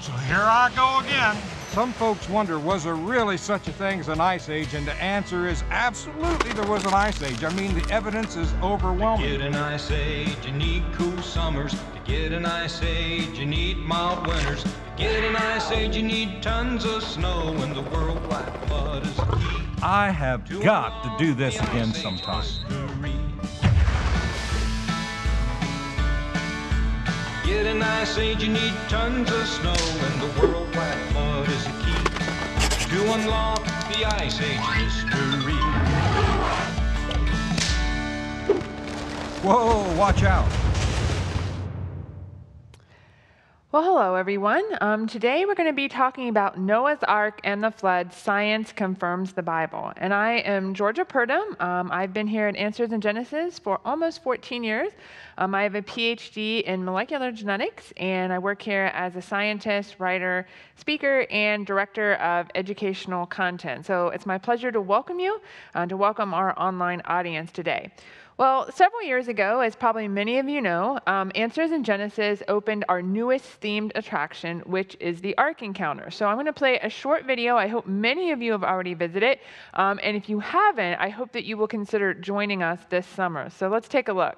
So here I go again. Some folks wonder, was there really such a thing as an ice age? And the answer is absolutely there was an ice age. I mean, the evidence is overwhelming. To get an ice age, you need cool summers. To get an ice age, you need mild winters. To get an ice age, you need tons of snow, and the worldwide flood is the key. I have got to do this again sometime. Get an ice age, you need tons of snow, and the worldwide flood is the key to unlock the ice age mystery. Whoa, watch out. Well, hello, everyone. Um, today we're going to be talking about Noah's Ark and the flood. Science confirms the Bible. And I am Georgia Purdom. Um, I've been here at Answers in Genesis for almost 14 years. Um, I have a PhD in molecular genetics, and I work here as a scientist, writer, speaker, and director of educational content. So it's my pleasure to welcome you, uh, to welcome our online audience today. Well, several years ago, as probably many of you know, um, Answers in Genesis opened our newest themed attraction, which is the Ark Encounter. So I'm going to play a short video. I hope many of you have already visited. Um, and if you haven't, I hope that you will consider joining us this summer. So let's take a look.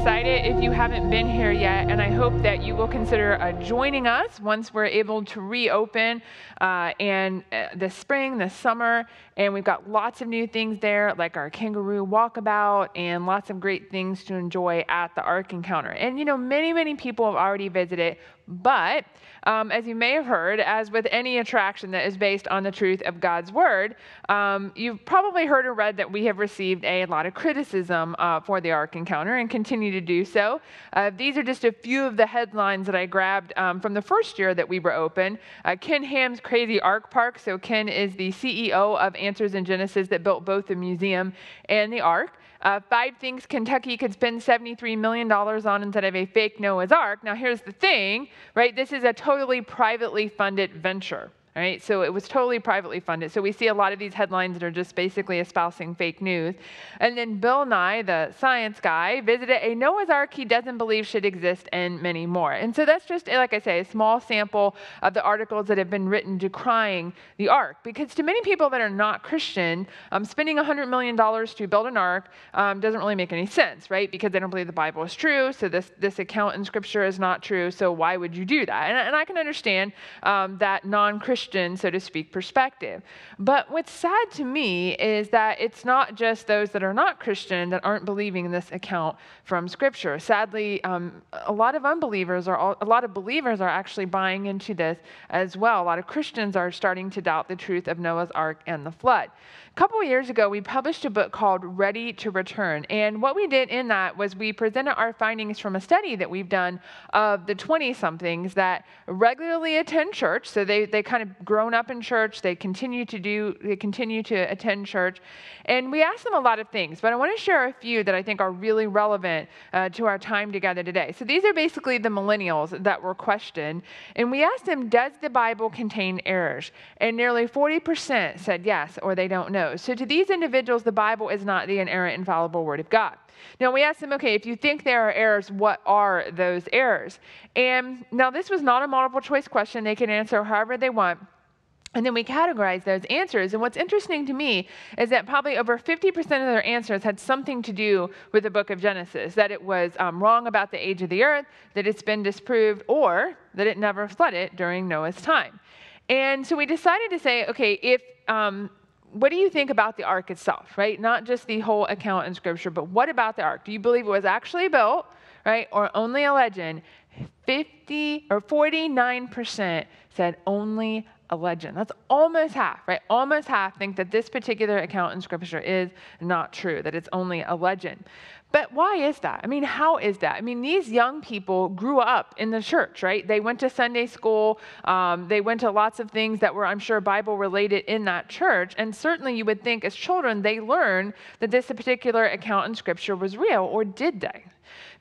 Excited if you haven't been here yet, and I hope that you will consider uh, joining us once we're able to reopen uh, and uh, this spring, this summer, and we've got lots of new things there, like our kangaroo walkabout, and lots of great things to enjoy at the Ark Encounter. And you know, many, many people have already visited, but um, as you may have heard, as with any attraction that is based on the truth of God's Word, um, you've probably heard or read that we have received a lot of criticism uh, for the Ark Encounter and continue to do so. Uh, these are just a few of the headlines that I grabbed um, from the first year that we were open. Uh, Ken Ham's Crazy Ark Park. So, Ken is the CEO of Answers in Genesis that built both the museum and the Ark. Uh, five things Kentucky could spend $73 million on instead of a fake Noah's Ark. Now, here's the thing, right? This is a totally privately funded venture. Right? So it was totally privately funded. So we see a lot of these headlines that are just basically espousing fake news. And then Bill Nye, the science guy, visited a Noah's Ark he doesn't believe should exist, and many more. And so that's just, like I say, a small sample of the articles that have been written decrying the Ark. Because to many people that are not Christian, um, spending $100 million to build an Ark um, doesn't really make any sense, right? Because they don't believe the Bible is true. So this, this account in Scripture is not true. So why would you do that? And, and I can understand um, that non Christian Christian, so to speak, perspective. But what's sad to me is that it's not just those that are not Christian that aren't believing this account from Scripture. Sadly, um, a lot of unbelievers are, a lot of believers are actually buying into this as well. A lot of Christians are starting to doubt the truth of Noah's Ark and the flood. A couple of years ago, we published a book called Ready to Return. And what we did in that was we presented our findings from a study that we've done of the 20 somethings that regularly attend church. So they, they kind of grown up in church, they continue to do, they continue to attend church. And we asked them a lot of things, but I want to share a few that I think are really relevant uh, to our time together today. So these are basically the millennials that were questioned. And we asked them, Does the Bible contain errors? And nearly 40% said yes or they don't know. So to these individuals, the Bible is not the inerrant, infallible Word of God. Now we asked them, okay, if you think there are errors, what are those errors? And now this was not a multiple choice question. They can answer however they want. And then we categorize those answers. And what's interesting to me is that probably over 50% of their answers had something to do with the book of Genesis that it was um, wrong about the age of the earth, that it's been disproved, or that it never flooded during Noah's time. And so we decided to say, okay, if um, what do you think about the ark itself, right? Not just the whole account in scripture, but what about the ark? Do you believe it was actually built, right, or only a legend? 50 or 49% said only a legend. That's almost half, right? Almost half think that this particular account in Scripture is not true, that it's only a legend. But why is that? I mean, how is that? I mean, these young people grew up in the church, right? They went to Sunday school, um, they went to lots of things that were, I'm sure, Bible related in that church. And certainly you would think as children, they learned that this particular account in Scripture was real, or did they?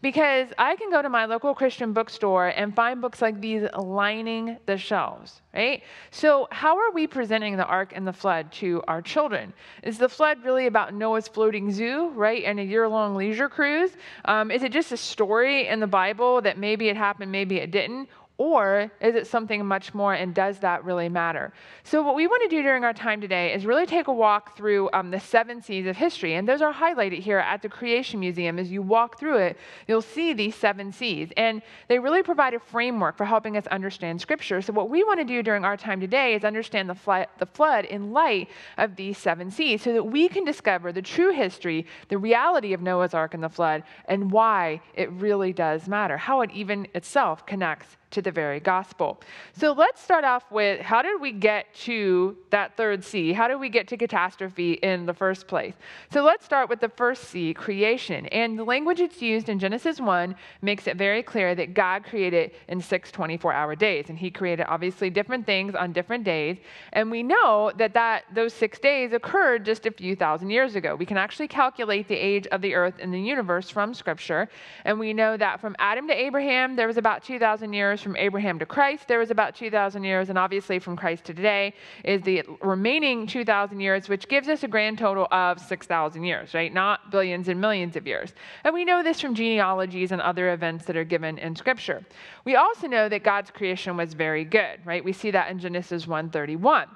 Because I can go to my local Christian bookstore and find books like these lining the shelves, right? So, how are we presenting the ark and the flood to our children? Is the flood really about Noah's floating zoo, right, and a year long leisure cruise? Um, is it just a story in the Bible that maybe it happened, maybe it didn't? Or is it something much more, and does that really matter? So, what we want to do during our time today is really take a walk through um, the seven C's of history. And those are highlighted here at the Creation Museum. As you walk through it, you'll see these seven C's. And they really provide a framework for helping us understand Scripture. So, what we want to do during our time today is understand the, fl- the flood in light of these seven C's so that we can discover the true history, the reality of Noah's Ark and the flood, and why it really does matter, how it even itself connects to the very gospel. So let's start off with how did we get to that third C? How did we get to catastrophe in the first place? So let's start with the first C, creation. And the language it's used in Genesis 1 makes it very clear that God created in six 24 hour days. And he created obviously different things on different days. And we know that, that those six days occurred just a few thousand years ago. We can actually calculate the age of the earth and the universe from Scripture. And we know that from Adam to Abraham, there was about 2,000 years years from Abraham to Christ, there was about 2,000 years, and obviously from Christ to today is the remaining 2,000 years, which gives us a grand total of 6,000 years, right? Not billions and millions of years. And we know this from genealogies and other events that are given in Scripture. We also know that God's creation was very good, right? We see that in Genesis 1:31.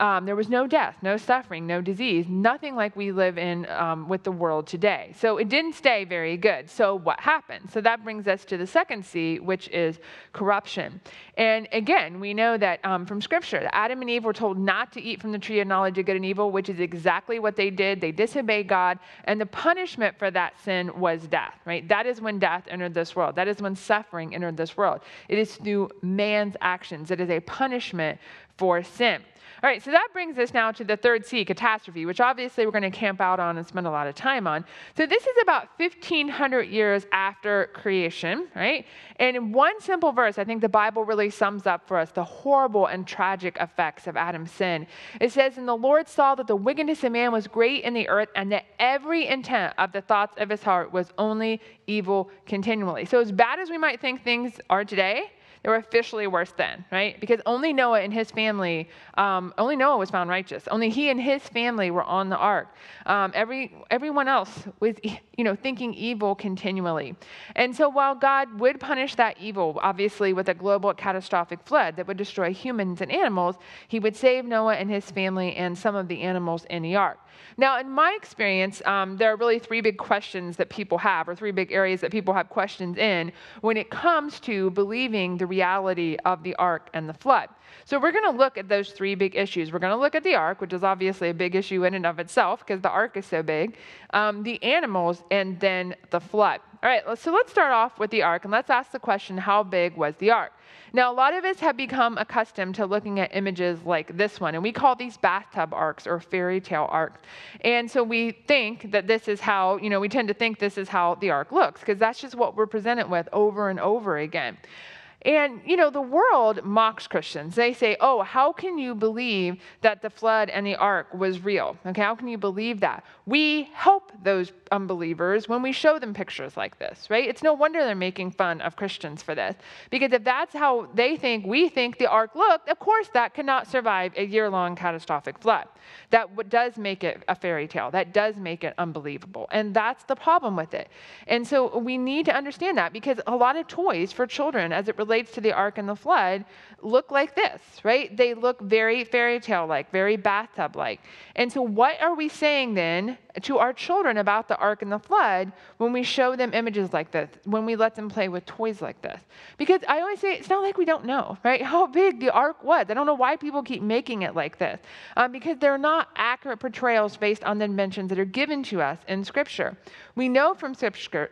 Um, there was no death, no suffering, no disease, nothing like we live in um, with the world today. So it didn't stay very good. So what happened? So that brings us to the second C, which is corruption. And again, we know that um, from Scripture, that Adam and Eve were told not to eat from the tree of knowledge of good and evil, which is exactly what they did. They disobeyed God, and the punishment for that sin was death. Right? That is when death entered this world. That is when suffering entered this world. It is through man's actions. It is a punishment for sin. All right, so that brings us now to the third C, catastrophe, which obviously we're going to camp out on and spend a lot of time on. So this is about 1,500 years after creation, right? And in one simple verse, I think the Bible really sums up for us the horrible and tragic effects of Adam's sin. It says, And the Lord saw that the wickedness of man was great in the earth, and that every intent of the thoughts of his heart was only evil continually. So, as bad as we might think things are today, they were officially worse then, right? Because only Noah and his family, um, only Noah was found righteous. Only he and his family were on the ark. Um, every everyone else was, you know, thinking evil continually. And so while God would punish that evil, obviously with a global catastrophic flood that would destroy humans and animals, He would save Noah and his family and some of the animals in the ark. Now, in my experience, um, there are really three big questions that people have, or three big areas that people have questions in when it comes to believing the reality of the ark and the flood. So, we're going to look at those three big issues. We're going to look at the ark, which is obviously a big issue in and of itself because the ark is so big, um, the animals, and then the flood. All right, so let's start off with the ark and let's ask the question how big was the ark? Now, a lot of us have become accustomed to looking at images like this one, and we call these bathtub arks or fairy tale arks. And so we think that this is how, you know, we tend to think this is how the ark looks, because that's just what we're presented with over and over again. And, you know, the world mocks Christians. They say, oh, how can you believe that the flood and the ark was real? Okay, how can you believe that? We help those unbelievers when we show them pictures like this, right? It's no wonder they're making fun of Christians for this. Because if that's how they think we think the ark looked, of course that cannot survive a year long catastrophic flood. That does make it a fairy tale. That does make it unbelievable. And that's the problem with it. And so we need to understand that because a lot of toys for children, as it relates relates to the ark and the flood look like this, right? They look very fairy tale like, very bathtub like. And so, what are we saying then to our children about the ark and the flood when we show them images like this, when we let them play with toys like this? Because I always say it's not like we don't know, right? How big the ark was. I don't know why people keep making it like this, um, because they're not accurate portrayals based on the dimensions that are given to us in Scripture. We know from Scripture,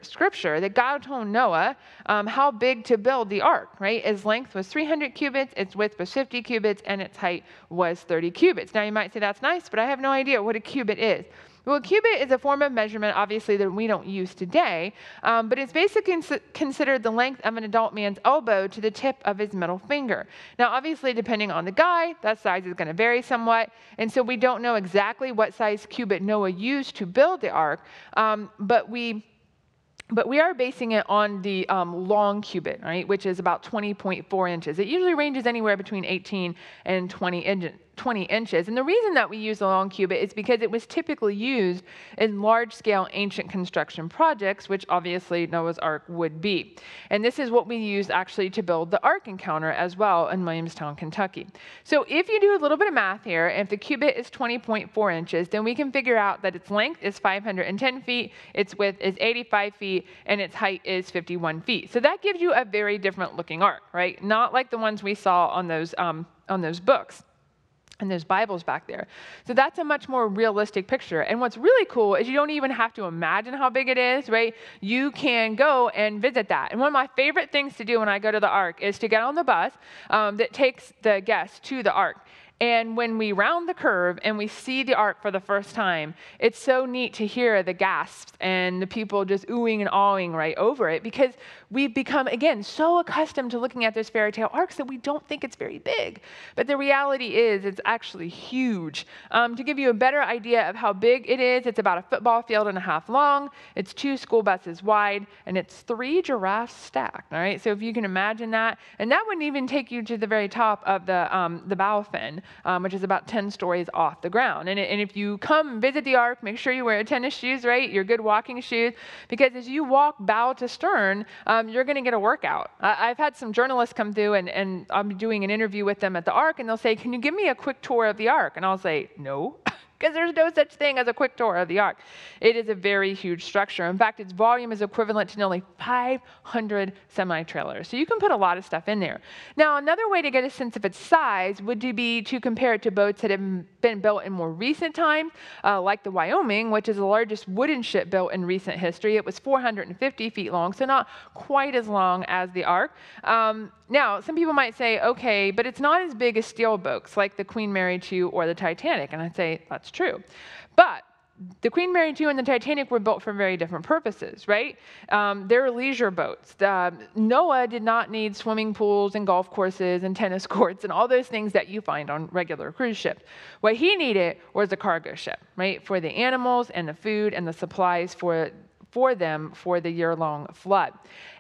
that God told Noah um, how big to build the ark, right? Its length was 300 cubits, its width was 50 cubits, and its height was 30 cubits. Now you might say that's nice, but I have no idea what a cubit is. Well, a cubit is a form of measurement, obviously, that we don't use today, um, but it's basically cons- considered the length of an adult man's elbow to the tip of his middle finger. Now, obviously, depending on the guy, that size is going to vary somewhat, and so we don't know exactly what size cubit Noah used to build the ark, um, but we but we are basing it on the um, long cubit, right, which is about 20.4 inches. It usually ranges anywhere between 18 and 20 inches. 20 inches. And the reason that we use the long cubit is because it was typically used in large scale ancient construction projects, which obviously Noah's Ark would be. And this is what we used actually to build the Ark Encounter as well in Williamstown, Kentucky. So if you do a little bit of math here, if the cubit is 20.4 inches, then we can figure out that its length is 510 feet, its width is 85 feet, and its height is 51 feet. So that gives you a very different looking ark, right? Not like the ones we saw on those, um, on those books. And there's Bibles back there. So that's a much more realistic picture. And what's really cool is you don't even have to imagine how big it is, right? You can go and visit that. And one of my favorite things to do when I go to the Ark is to get on the bus um, that takes the guests to the Ark. And when we round the curve and we see the ark for the first time, it's so neat to hear the gasps and the people just oohing and awing right over it because we've become, again, so accustomed to looking at those fairy tale arks that we don't think it's very big. But the reality is, it's actually huge. Um, to give you a better idea of how big it is, it's about a football field and a half long, it's two school buses wide, and it's three giraffes stacked. All right, so if you can imagine that, and that wouldn't even take you to the very top of the, um, the bow fin um, which is about 10 stories off the ground. And, and if you come visit the Ark, make sure you wear tennis shoes, right? Your good walking shoes, because as you walk bow to stern, um, you're going to get a workout. I, have had some journalists come through, and, and I'm doing an interview with them at the Ark, and they'll say, Can you give me a quick tour of the Ark? And I'll say, No. because there's no such thing as a quick tour of the ark. It is a very huge structure. In fact, its volume is equivalent to nearly 500 semi trailers. So you can put a lot of stuff in there. Now, another way to get a sense of its size would be to compare it to boats that have been built in more recent times, uh, like the Wyoming, which is the largest wooden ship built in recent history. It was 450 feet long, so not quite as long as the ark. Um, now, some people might say, okay, but it's not as big as steel boats like the Queen Mary II or the Titanic. And I'd say, that's true. But the Queen Mary II and the Titanic were built for very different purposes, right? Um, they're leisure boats. Uh, Noah did not need swimming pools and golf courses and tennis courts and all those things that you find on regular cruise ships. What he needed was a cargo ship, right? For the animals and the food and the supplies for for them for the year long flood.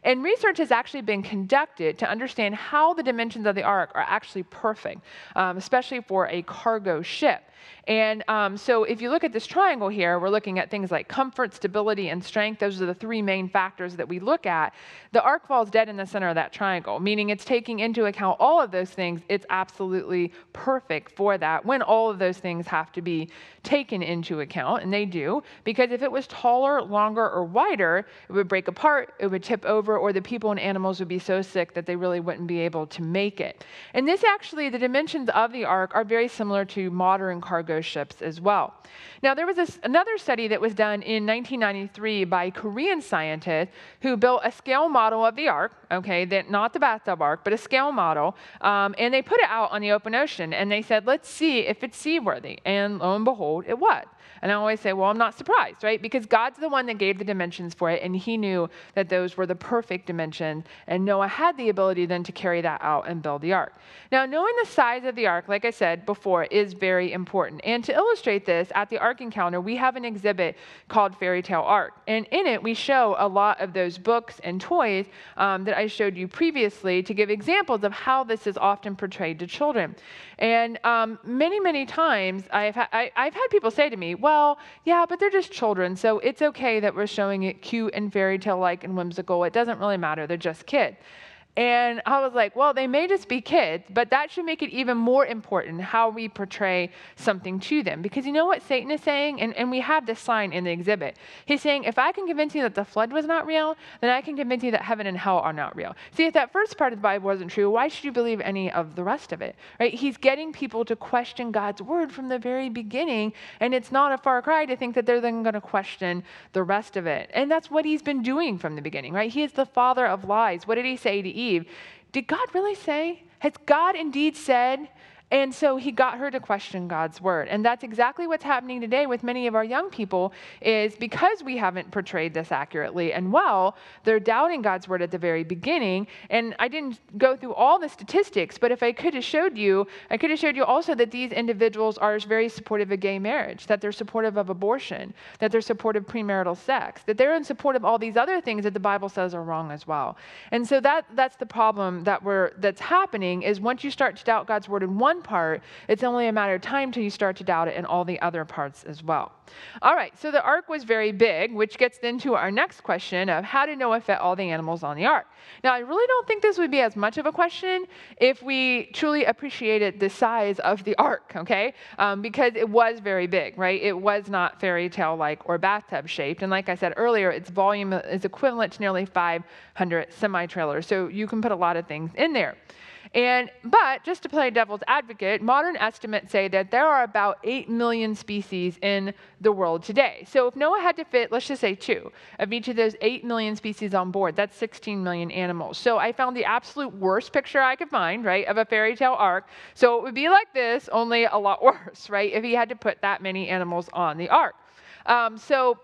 And research has actually been conducted to understand how the dimensions of the ark are actually perfect, um, especially for a cargo ship. And um, so if you look at this triangle here, we're looking at things like comfort, stability, and strength. Those are the three main factors that we look at. The ark falls dead in the center of that triangle, meaning it's taking into account all of those things. It's absolutely perfect for that when all of those things have to be taken into account, and they do, because if it was taller, longer, or wider, it would break apart, it would tip over, or the people and animals would be so sick that they really wouldn't be able to make it. And this actually, the dimensions of the ark are very similar to modern cargo ships as well. Now, there was this, another study that was done in 1993 by Korean scientists who built a scale model of the ark, okay, that, not the bathtub ark, but a scale model, um, and they put it out on the open ocean, and they said, let's see if it's seaworthy. And lo and behold, it was. And I always say, well, I'm not surprised, right? Because God's the one that gave the dimensions for it, and he knew that those were the perfect dimensions. And Noah had the ability then to carry that out and build the ark. Now, knowing the size of the ark, like I said before, is very important. And to illustrate this, at the Ark Encounter, we have an exhibit called Fairy Tale Ark. And in it, we show a lot of those books and toys um, that I showed you previously to give examples of how this is often portrayed to children. And um, many, many times I've, ha- I, have had people say to me, well, yeah, but they're just children, so it's okay that we're showing it cute and fairy tale like and whimsical. It doesn't really matter, they're just kids. And I was like, well, they may just be kids, but that should make it even more important how we portray something to them. Because you know what Satan is saying? And, and we have this sign in the exhibit. He's saying, if I can convince you that the flood was not real, then I can convince you that heaven and hell are not real. See, if that first part of the Bible wasn't true, why should you believe any of the rest of it? Right? He's getting people to question God's word from the very beginning, and it's not a far cry to think that they're then going to question the rest of it. And that's what he's been doing from the beginning, right? He is the father of lies. What did he say to Eve? Eve, did God really say? Has God indeed said? And so he got her to question God's word. And that's exactly what's happening today with many of our young people is because we haven't portrayed this accurately and well, they're doubting God's word at the very beginning. And I didn't go through all the statistics, but if I could have showed you, I could have showed you also that these individuals are very supportive of gay marriage, that they're supportive of abortion, that they're supportive of premarital sex, that they're in support of all these other things that the Bible says are wrong as well. And so that that's the problem that we're that's happening is once you start to doubt God's word in one one part, it's only a matter of time till you start to doubt it in all the other parts as well. All right, so the ark was very big, which gets into our next question of how did Noah fit all the animals on the ark? Now, I really don't think this would be as much of a question if we truly appreciated the size of the ark, okay? Um, because it was very big, right? It was not fairy tale like or bathtub shaped. And like I said earlier, its volume is equivalent to nearly 500 semi trailers. So you can put a lot of things in there. And, but just to play devil's advocate, modern estimates say that there are about 8 million species in the world today. So if Noah had to fit, let's just say two of each of those 8 million species on board, that's 16 million animals. So I found the absolute worst picture I could find, right, of a fairy tale ark. So it would be like this, only a lot worse, right, if he had to put that many animals on the ark. Um, so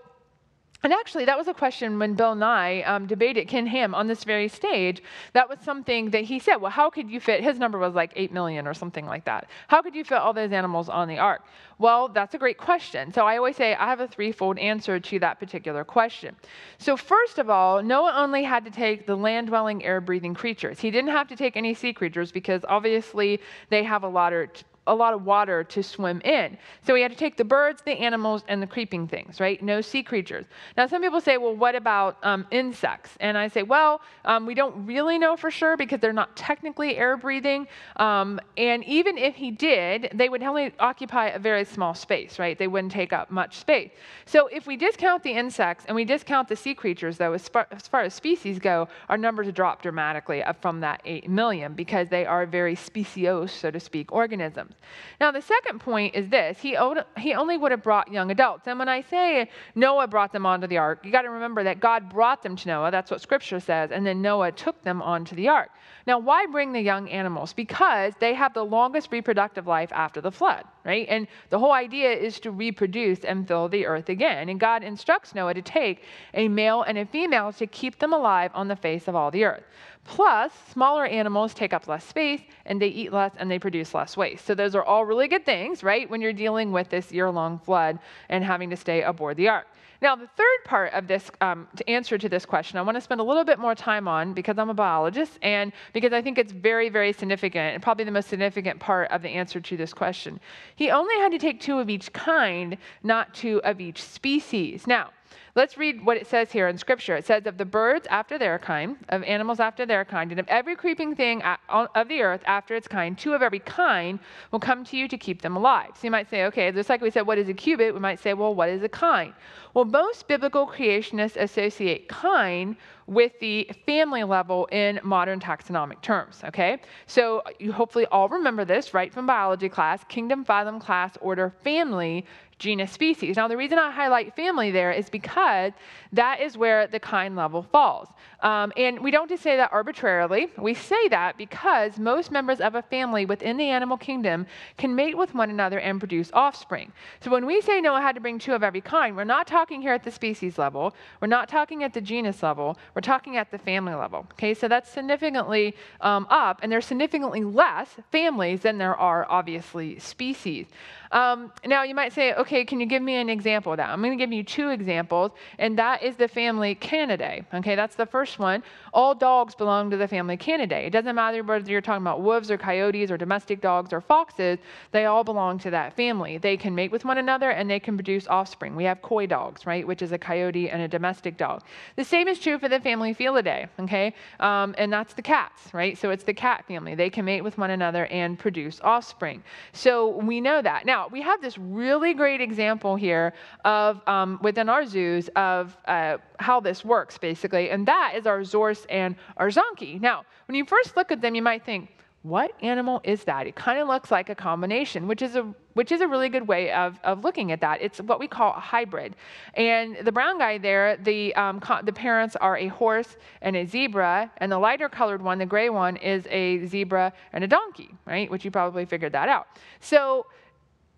and actually, that was a question when Bill Nye um, debated Ken Ham on this very stage. That was something that he said, well, how could you fit, his number was like 8 million or something like that. How could you fit all those animals on the ark? Well, that's a great question. So I always say I have a threefold answer to that particular question. So, first of all, Noah only had to take the land dwelling, air breathing creatures. He didn't have to take any sea creatures because obviously they have a lot of a lot of water to swim in. So we had to take the birds, the animals, and the creeping things, right? No sea creatures. Now, some people say, well, what about um, insects? And I say, well, um, we don't really know for sure because they're not technically air breathing. Um, and even if he did, they would only occupy a very small space, right? They wouldn't take up much space. So if we discount the insects and we discount the sea creatures, though, as far as, far as species go, our numbers drop dramatically from that 8 million because they are very speciose, so to speak, organisms. Now, the second point is this he, he only would have brought young adults. And when I say Noah brought them onto the ark, you got to remember that God brought them to Noah. That's what scripture says. And then Noah took them onto the ark. Now, why bring the young animals? Because they have the longest reproductive life after the flood, right? And the whole idea is to reproduce and fill the earth again. And God instructs Noah to take a male and a female to keep them alive on the face of all the earth. Plus, smaller animals take up less space and they eat less and they produce less waste. So, those are all really good things, right, when you're dealing with this year long flood and having to stay aboard the ark. Now, the third part of this um, to answer to this question, I want to spend a little bit more time on because I'm a biologist and because I think it's very, very significant and probably the most significant part of the answer to this question. He only had to take two of each kind, not two of each species. Now, Let's read what it says here in Scripture. It says, Of the birds after their kind, of animals after their kind, and of every creeping thing of the earth after its kind, two of every kind will come to you to keep them alive. So you might say, okay, just like we said, what is a cubit? We might say, well, what is a kind? Well, most biblical creationists associate kind with the family level in modern taxonomic terms, okay? So you hopefully all remember this, right, from biology class, kingdom, phylum, class, order, family, genus, species. Now, the reason I highlight family there is because that is where the kind level falls. Um, and we don't just say that arbitrarily. We say that because most members of a family within the animal kingdom can mate with one another and produce offspring. So when we say Noah had to bring two of every kind, we're not talking here at the species level. We're not talking at the genus level. We're talking at the family level. Okay, so that's significantly um, up, and there's significantly less families than there are obviously species. Um, now, you might say, okay, can you give me an example of that? I'm going to give you two examples, and that is the family Canidae. Okay, that's the first one. All dogs belong to the family Canidae. It doesn't matter whether you're talking about wolves or coyotes or domestic dogs or foxes, they all belong to that family. They can mate with one another and they can produce offspring. We have coy dogs, right, which is a coyote and a domestic dog. The same is true for the family Felidae, okay, um, and that's the cats, right? So it's the cat family. They can mate with one another and produce offspring. So we know that. Now, we have this really great example here of um, within our zoos of uh, how this works, basically, and that is our Zorse and our Zonkey. Now, when you first look at them, you might think, what animal is that? It kind of looks like a combination, which is a which is a really good way of, of looking at that. It's what we call a hybrid. And the brown guy there, the um, the parents are a horse and a zebra, and the lighter colored one, the gray one, is a zebra and a donkey, right? Which you probably figured that out. So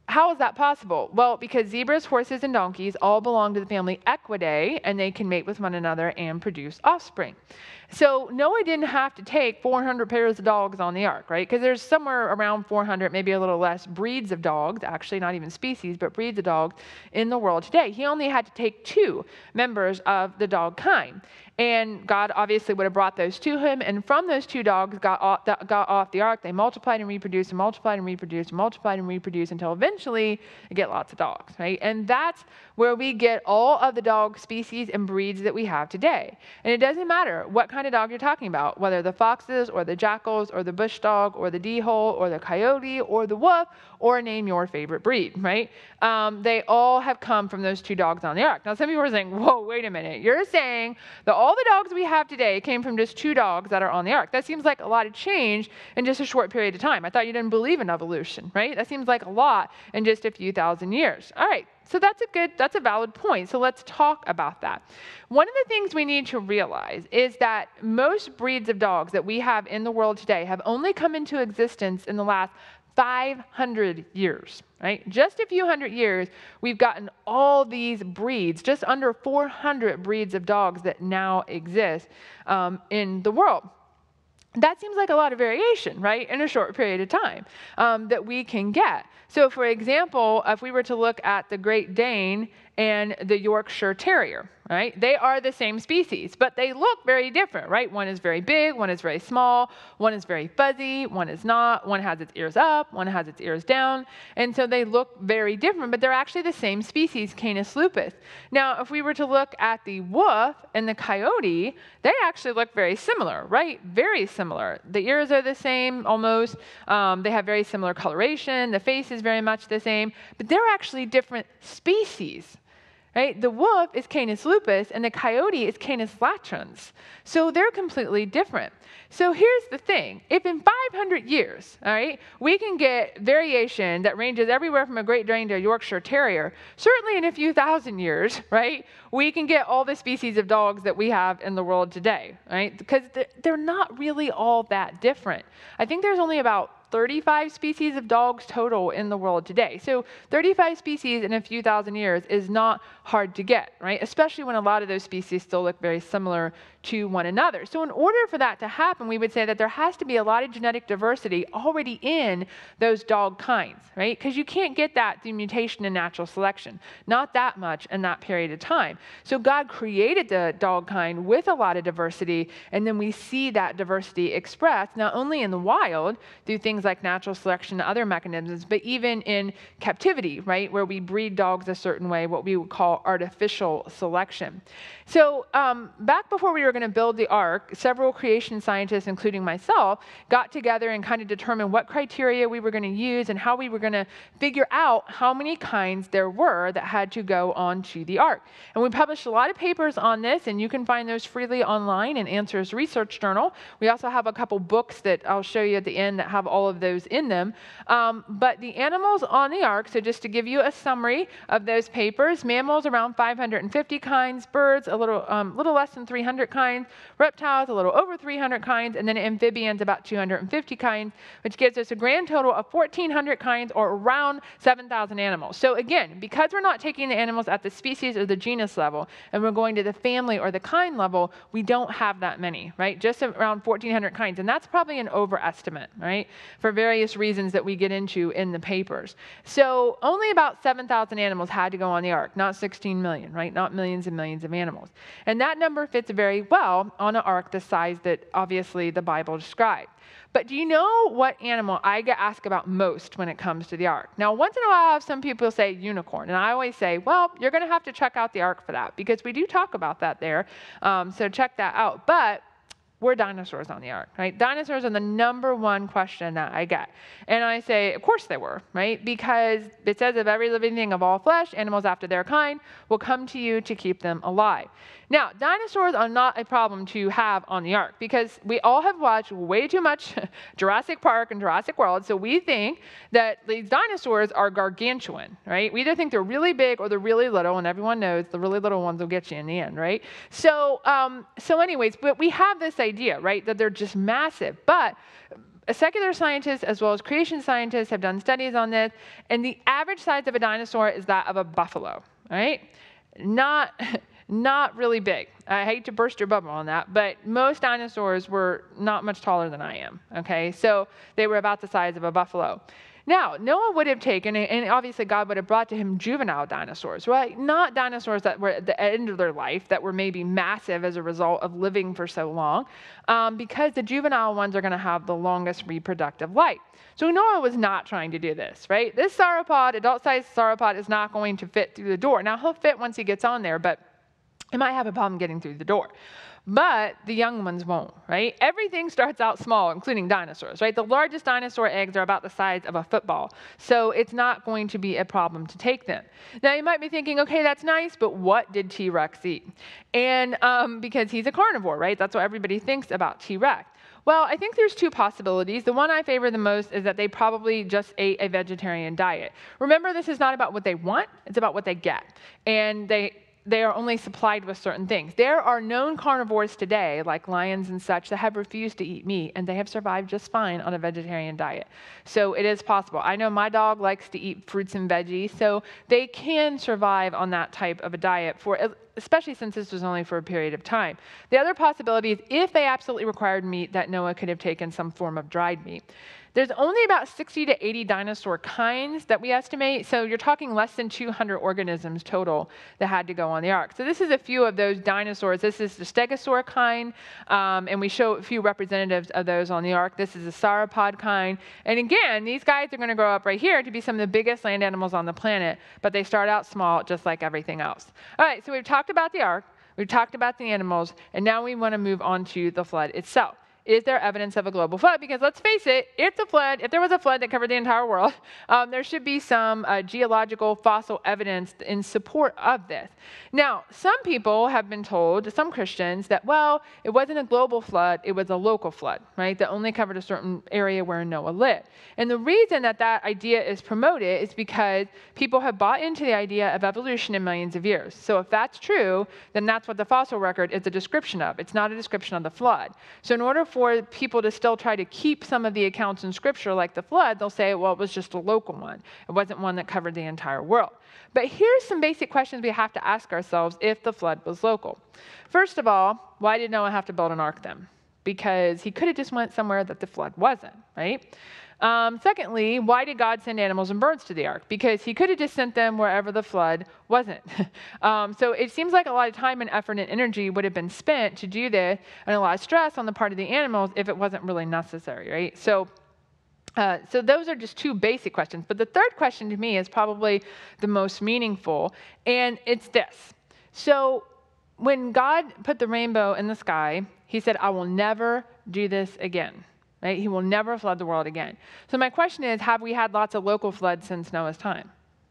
how is that possible? Well, because zebras, horses, and donkeys all belong to the family Equidae, and they can mate with one another and produce offspring. So Noah didn't have to take 400 pairs of dogs on the ark, right? Because there's somewhere around 400, maybe a little less, breeds of dogs, actually not even species, but breeds of dogs in the world today. He only had to take two members of the dog kind. And God obviously would have brought those to him. And from those two dogs got off, got off the ark, they multiplied and reproduced and multiplied and reproduced and multiplied and reproduced until eventually you get lots of dogs, right? And that's where we get all of the dog species and breeds that we have today. And it doesn't matter what kind of dog you're talking about, whether the foxes or the jackals or the bush dog or the dhole or the coyote or the wolf or name your favorite breed, right? Um, they all have come from those two dogs on the ark. Now, some people are saying, whoa, wait a minute. You're saying that all the dogs we have today came from just two dogs that are on the ark. That seems like a lot of change in just a short period of time. I thought you didn't believe in evolution, right? That seems like a lot in just a few thousand years. All right, so that's a good, that's a valid point. So let's talk about that. One of the things we need to realize is that most breeds of dogs that we have in the world today have only come into existence in the last 500 years, right? Just a few hundred years, we've gotten all these breeds, just under 400 breeds of dogs that now exist um, in the world that seems like a lot of variation, right, in a short period of time um, that we can get. So, for example, if we were to look at the Great Dane and the Yorkshire Terrier, right? They are the same species, but they look very different, right? One is very big, one is very small, one is very fuzzy, one is not, one has its ears up, one has its ears down. And so they look very different, but they're actually the same species, Canis lupus. Now, if we were to look at the wolf and the coyote, they actually look very similar, right? Very similar. The ears are the same almost. Um, they have very similar coloration. The face is very much the same, but they're actually different species. Right? The wolf is Canis lupus and the coyote is Canis latrans. So they're completely different. So here's the thing. If in 500 years, all right, we can get variation that ranges everywhere from a Great Dane to a Yorkshire Terrier, certainly in a few thousand years, right, we can get all the species of dogs that we have in the world today, right? Because they're not really all that different. I think there's only about 35 species of dogs total in the world today. So 35 species in a few thousand years is not hard to get, right? Especially when a lot of those species still look very similar to one another. So in order for that to happen, we would say that there has to be a lot of genetic diversity already in those dog kinds, right? Because you can't get that through mutation and natural selection. Not that much in that period of time. So God created the dog kind with a lot of diversity, and then we see that diversity expressed not only in the wild through things things like natural selection and other mechanisms, but even in captivity, right, where we breed dogs a certain way, what we would call artificial selection. So, um, back before we were going to build the ark, several creation scientists, including myself, got together and kind of determined what criteria we were going to use and how we were going to figure out how many kinds there were that had to go onto the ark. And we published a lot of papers on this, and you can find those freely online in Answers Research Journal. We also have a couple books that I'll show you at the end that have all of those in them. Um, but the animals on the ark, so just to give you a summary of those papers, mammals around 550 kinds, birds a little, um, little less than 300 kinds, reptiles a little over 300 kinds, and then amphibians about 250 kinds, which gives us a grand total of 1,400 kinds or around 7,000 animals. So again, because we're not taking the animals at the species or the genus level, and we're going to the family or the kind level, we don't have that many, right? Just around 1,400 kinds, and that's probably an overestimate, right? For various reasons that we get into in the papers. So only about 7,000 animals had to go on the ark, not 16 million, right? Not millions and millions of animals. And that number fits very well on an ark the size that obviously the Bible described. But do you know what animal I get asked about most when it comes to the ark? Now, once in a while, some people say unicorn, and I always say, well, you're going to have to check out the ark for that because we do talk about that there. Um, so check that out. But were dinosaurs on the ark, right? Dinosaurs are the number one question that I get. And I say, of course they were, right? Because it says of every living thing of all flesh, animals after their kind will come to you to keep them alive. Now, dinosaurs are not a problem to have on the ark because we all have watched way too much Jurassic Park and Jurassic World, so we think that these dinosaurs are gargantuan, right? We either think they're really big or they're really little, and everyone knows the really little ones will get you in the end, right? So, um, so anyways, but we have this idea, right, that they're just massive, but a secular scientists as well as creation scientists have done studies on this, and the average size of a dinosaur is that of a buffalo, right? Not not really big. I hate to burst your bubble on that, but most dinosaurs were not much taller than I am, okay? So they were about the size of a buffalo. Now, Noah would have taken, and obviously God would have brought to him juvenile dinosaurs, right? Not dinosaurs that were at the end of their life, that were maybe massive as a result of living for so long, um, because the juvenile ones are going to have the longest reproductive life. So Noah was not trying to do this, right? This sauropod, adult-sized sauropod, is not going to fit through the door. Now, he'll fit once he gets on there, but it might have a problem getting through the door. But the young ones won't, right? Everything starts out small, including dinosaurs, right? The largest dinosaur eggs are about the size of a football. So it's not going to be a problem to take them. Now you might be thinking, okay, that's nice, but what did T Rex eat? And um, because he's a carnivore, right? That's what everybody thinks about T Rex. Well, I think there's two possibilities. The one I favor the most is that they probably just ate a vegetarian diet. Remember, this is not about what they want, it's about what they get. And they they are only supplied with certain things. There are known carnivores today, like lions and such, that have refused to eat meat, and they have survived just fine on a vegetarian diet. So it is possible. I know my dog likes to eat fruits and veggies, so they can survive on that type of a diet for especially since this was only for a period of time. The other possibility is if they absolutely required meat, that Noah could have taken some form of dried meat. There's only about 60 to 80 dinosaur kinds that we estimate, so you're talking less than 200 organisms total that had to go on the ark. So this is a few of those dinosaurs. This is the stegosaur kind, um, and we show a few representatives of those on the ark. This is the sauropod kind. And again, these guys are going to grow up right here to be some of the biggest land animals on the planet, but they start out small just like everything else. All right, so we've talked about the ark, we've talked about the animals, and now we want to move on to the flood itself is there evidence of a global flood? Because let's face it, if the flood, if there was a flood that covered the entire world, um, there should be some uh, geological fossil evidence in support of this. Now, some people have been told, some Christians, that well, it wasn't a global flood, it was a local flood, right? That only covered a certain area where Noah lived. And the reason that that idea is promoted is because people have bought into the idea of evolution in millions of years. So if that's true, then that's what the fossil record is a description of. It's not a description of the flood. So in order for people to still try to keep some of the accounts in Scripture, like the flood, they'll say, well, it was just a local one. It wasn't one that covered the entire world. But here's some basic questions we have to ask ourselves if the flood was local. First of all, why did Noah have to build an ark then? Because he could have just went somewhere that the flood wasn't, right? Um, secondly, why did God send animals and birds to the ark? Because he could have just sent them wherever the flood wasn't. um, so it seems like a lot of time and effort and energy would have been spent to do this and a lot of stress on the part of the animals if it wasn't really necessary, right? So Uh, so those are just two basic questions. But the third question to me is probably the most meaningful, and it's this. So when God put the rainbow in the sky, he said, I will never do this again. Right? He will never flood the world again. So my question is, have we had lots of local floods since Noah's time?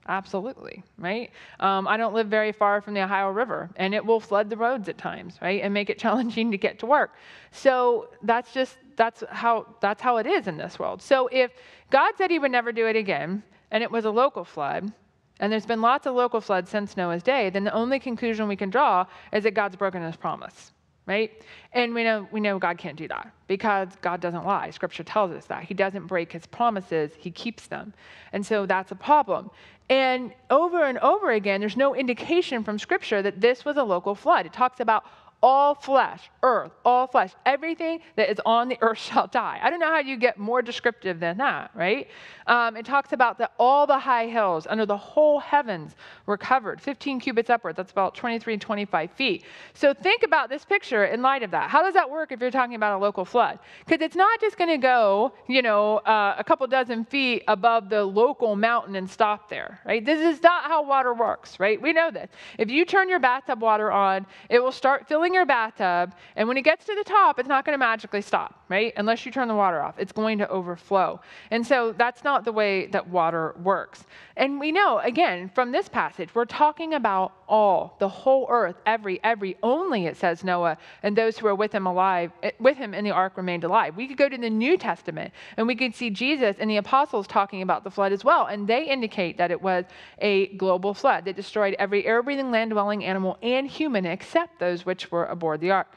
Absolutely, right? Um, I don't live very far from the Ohio River, and it will flood the roads at times, right, and make it challenging to get to work. So that's just that's how that's how it is in this world. So if God said He would never do it again, and it was a local flood, and there's been lots of local floods since Noah's day, then the only conclusion we can draw is that God's broken His promise right? And we know we know God can't do that because God doesn't lie. Scripture tells us that. He doesn't break his promises, he keeps them. And so that's a problem. And over and over again, there's no indication from scripture that this was a local flood. It talks about all flesh, earth, all flesh, everything that is on the earth shall die. I don't know how you get more descriptive than that, right? Um, it talks about that all the high hills under the whole heavens were covered, 15 cubits upward. That's about 23 and 25 feet. So think about this picture in light of that. How does that work if you're talking about a local flood? Because it's not just going to go, you know, uh, a couple dozen feet above the local mountain and stop there, right? This is not how water works, right? We know this. If you turn your bathtub water on, it will start filling your bathtub, and when it gets to the top, it's not going to magically stop, right? Unless you turn the water off. It's going to overflow. And so that's not the way that water works. And we know, again, from this passage, we're talking about all, the whole earth, every, every, only, it says Noah, and those who are with him alive, eh, with him in the ark remained alive. We could go to the New Testament and we could see Jesus and the apostles talking about the flood as well. And they indicate that it was a global flood that destroyed every air breathing, land dwelling animal and human except those which were aboard the ark.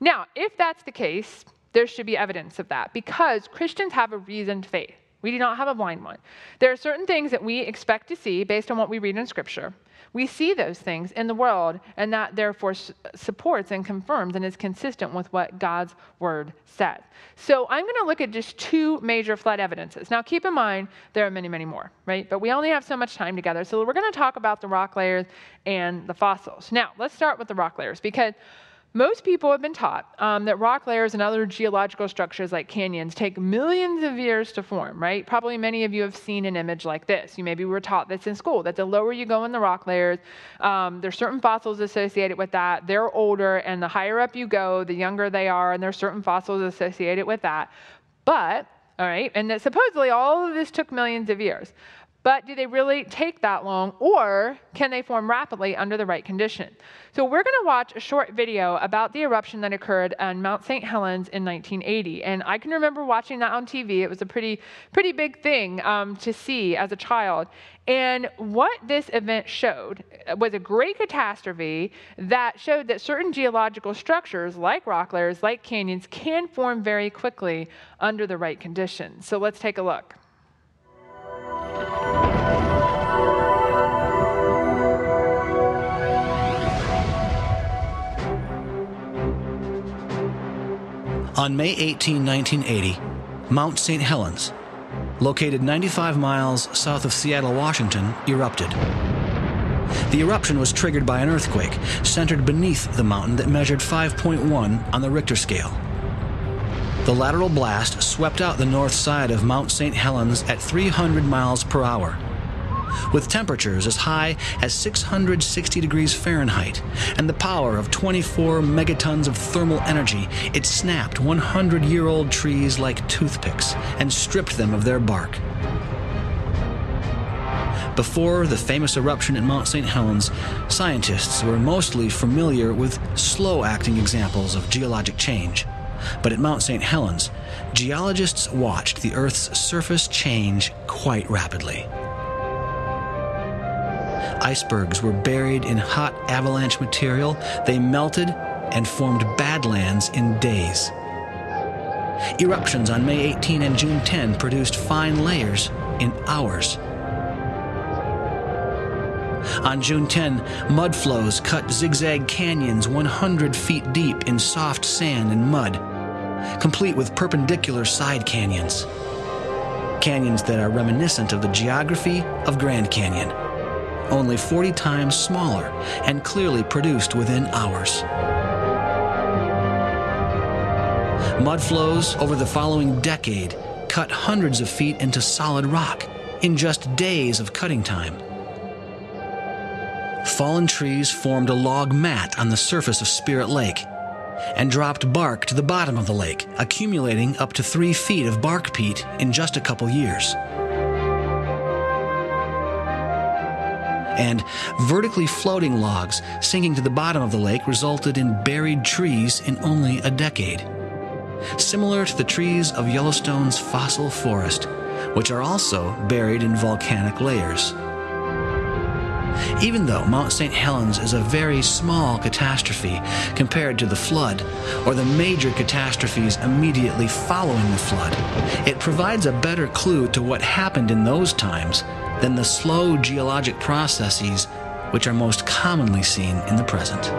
Now, if that's the case, there should be evidence of that because Christians have a reasoned faith. We do not have a blind one. There are certain things that we expect to see based on what we read in Scripture. We see those things in the world, and that therefore supports and confirms and is consistent with what God's word says. So I'm going to look at just two major flood evidences. Now, keep in mind, there are many, many more, right? But we only have so much time together. So we're going to talk about the rock layers and the fossils. Now, let's start with the rock layers because most people have been taught um, that rock layers and other geological structures like canyons take millions of years to form, right? Probably many of you have seen an image like this. You maybe were taught this in school, that the lower you go in the rock layers, um, there's certain fossils associated with that. They're older, and the higher up you go, the younger they are, and there's certain fossils associated with that. But, all right, and that supposedly all of this took millions of years. But do they really take that long, or can they form rapidly under the right conditions? So we're going to watch a short video about the eruption that occurred on Mount St. Helens in 1980. And I can remember watching that on TV. It was a pretty, pretty big thing um, to see as a child. And what this event showed was a great catastrophe that showed that certain geological structures, like rock layers, like canyons, can form very quickly under the right conditions. So let's take a look. On May 18, 1980, Mount St. Helens, located 95 miles south of Seattle, Washington, erupted. The eruption was triggered by an earthquake centered beneath the mountain that measured 5.1 on the Richter scale. The lateral blast swept out the north side of Mount St. Helens at 300 miles per hour. With temperatures as high as 660 degrees Fahrenheit and the power of 24 megatons of thermal energy, it snapped 100 year old trees like toothpicks and stripped them of their bark. Before the famous eruption at Mount St. Helens, scientists were mostly familiar with slow acting examples of geologic change. But at Mount St. Helens, geologists watched the Earth's surface change quite rapidly. Icebergs were buried in hot avalanche material, they melted and formed badlands in days. Eruptions on May 18 and June 10 produced fine layers in hours. On June 10, mud flows cut zigzag canyons 100 feet deep in soft sand and mud complete with perpendicular side canyons. Canyons that are reminiscent of the geography of Grand Canyon, only 40 times smaller and clearly produced within hours. Mud flows over the following decade cut hundreds of feet into solid rock in just days of cutting time. Fallen trees formed a log mat on the surface of Spirit Lake and dropped bark to the bottom of the lake, accumulating up to three feet of bark peat in just a couple years. And vertically floating logs sinking to the bottom of the lake resulted in buried trees in only a decade. Similar to the trees of Yellowstone's fossil forest, which are also buried in volcanic layers. Even though Mount St. Helens is a very small catastrophe compared to the flood or the major catastrophes immediately following the flood, it provides a better clue to what happened in those times than the slow geologic processes which are most commonly seen in the present.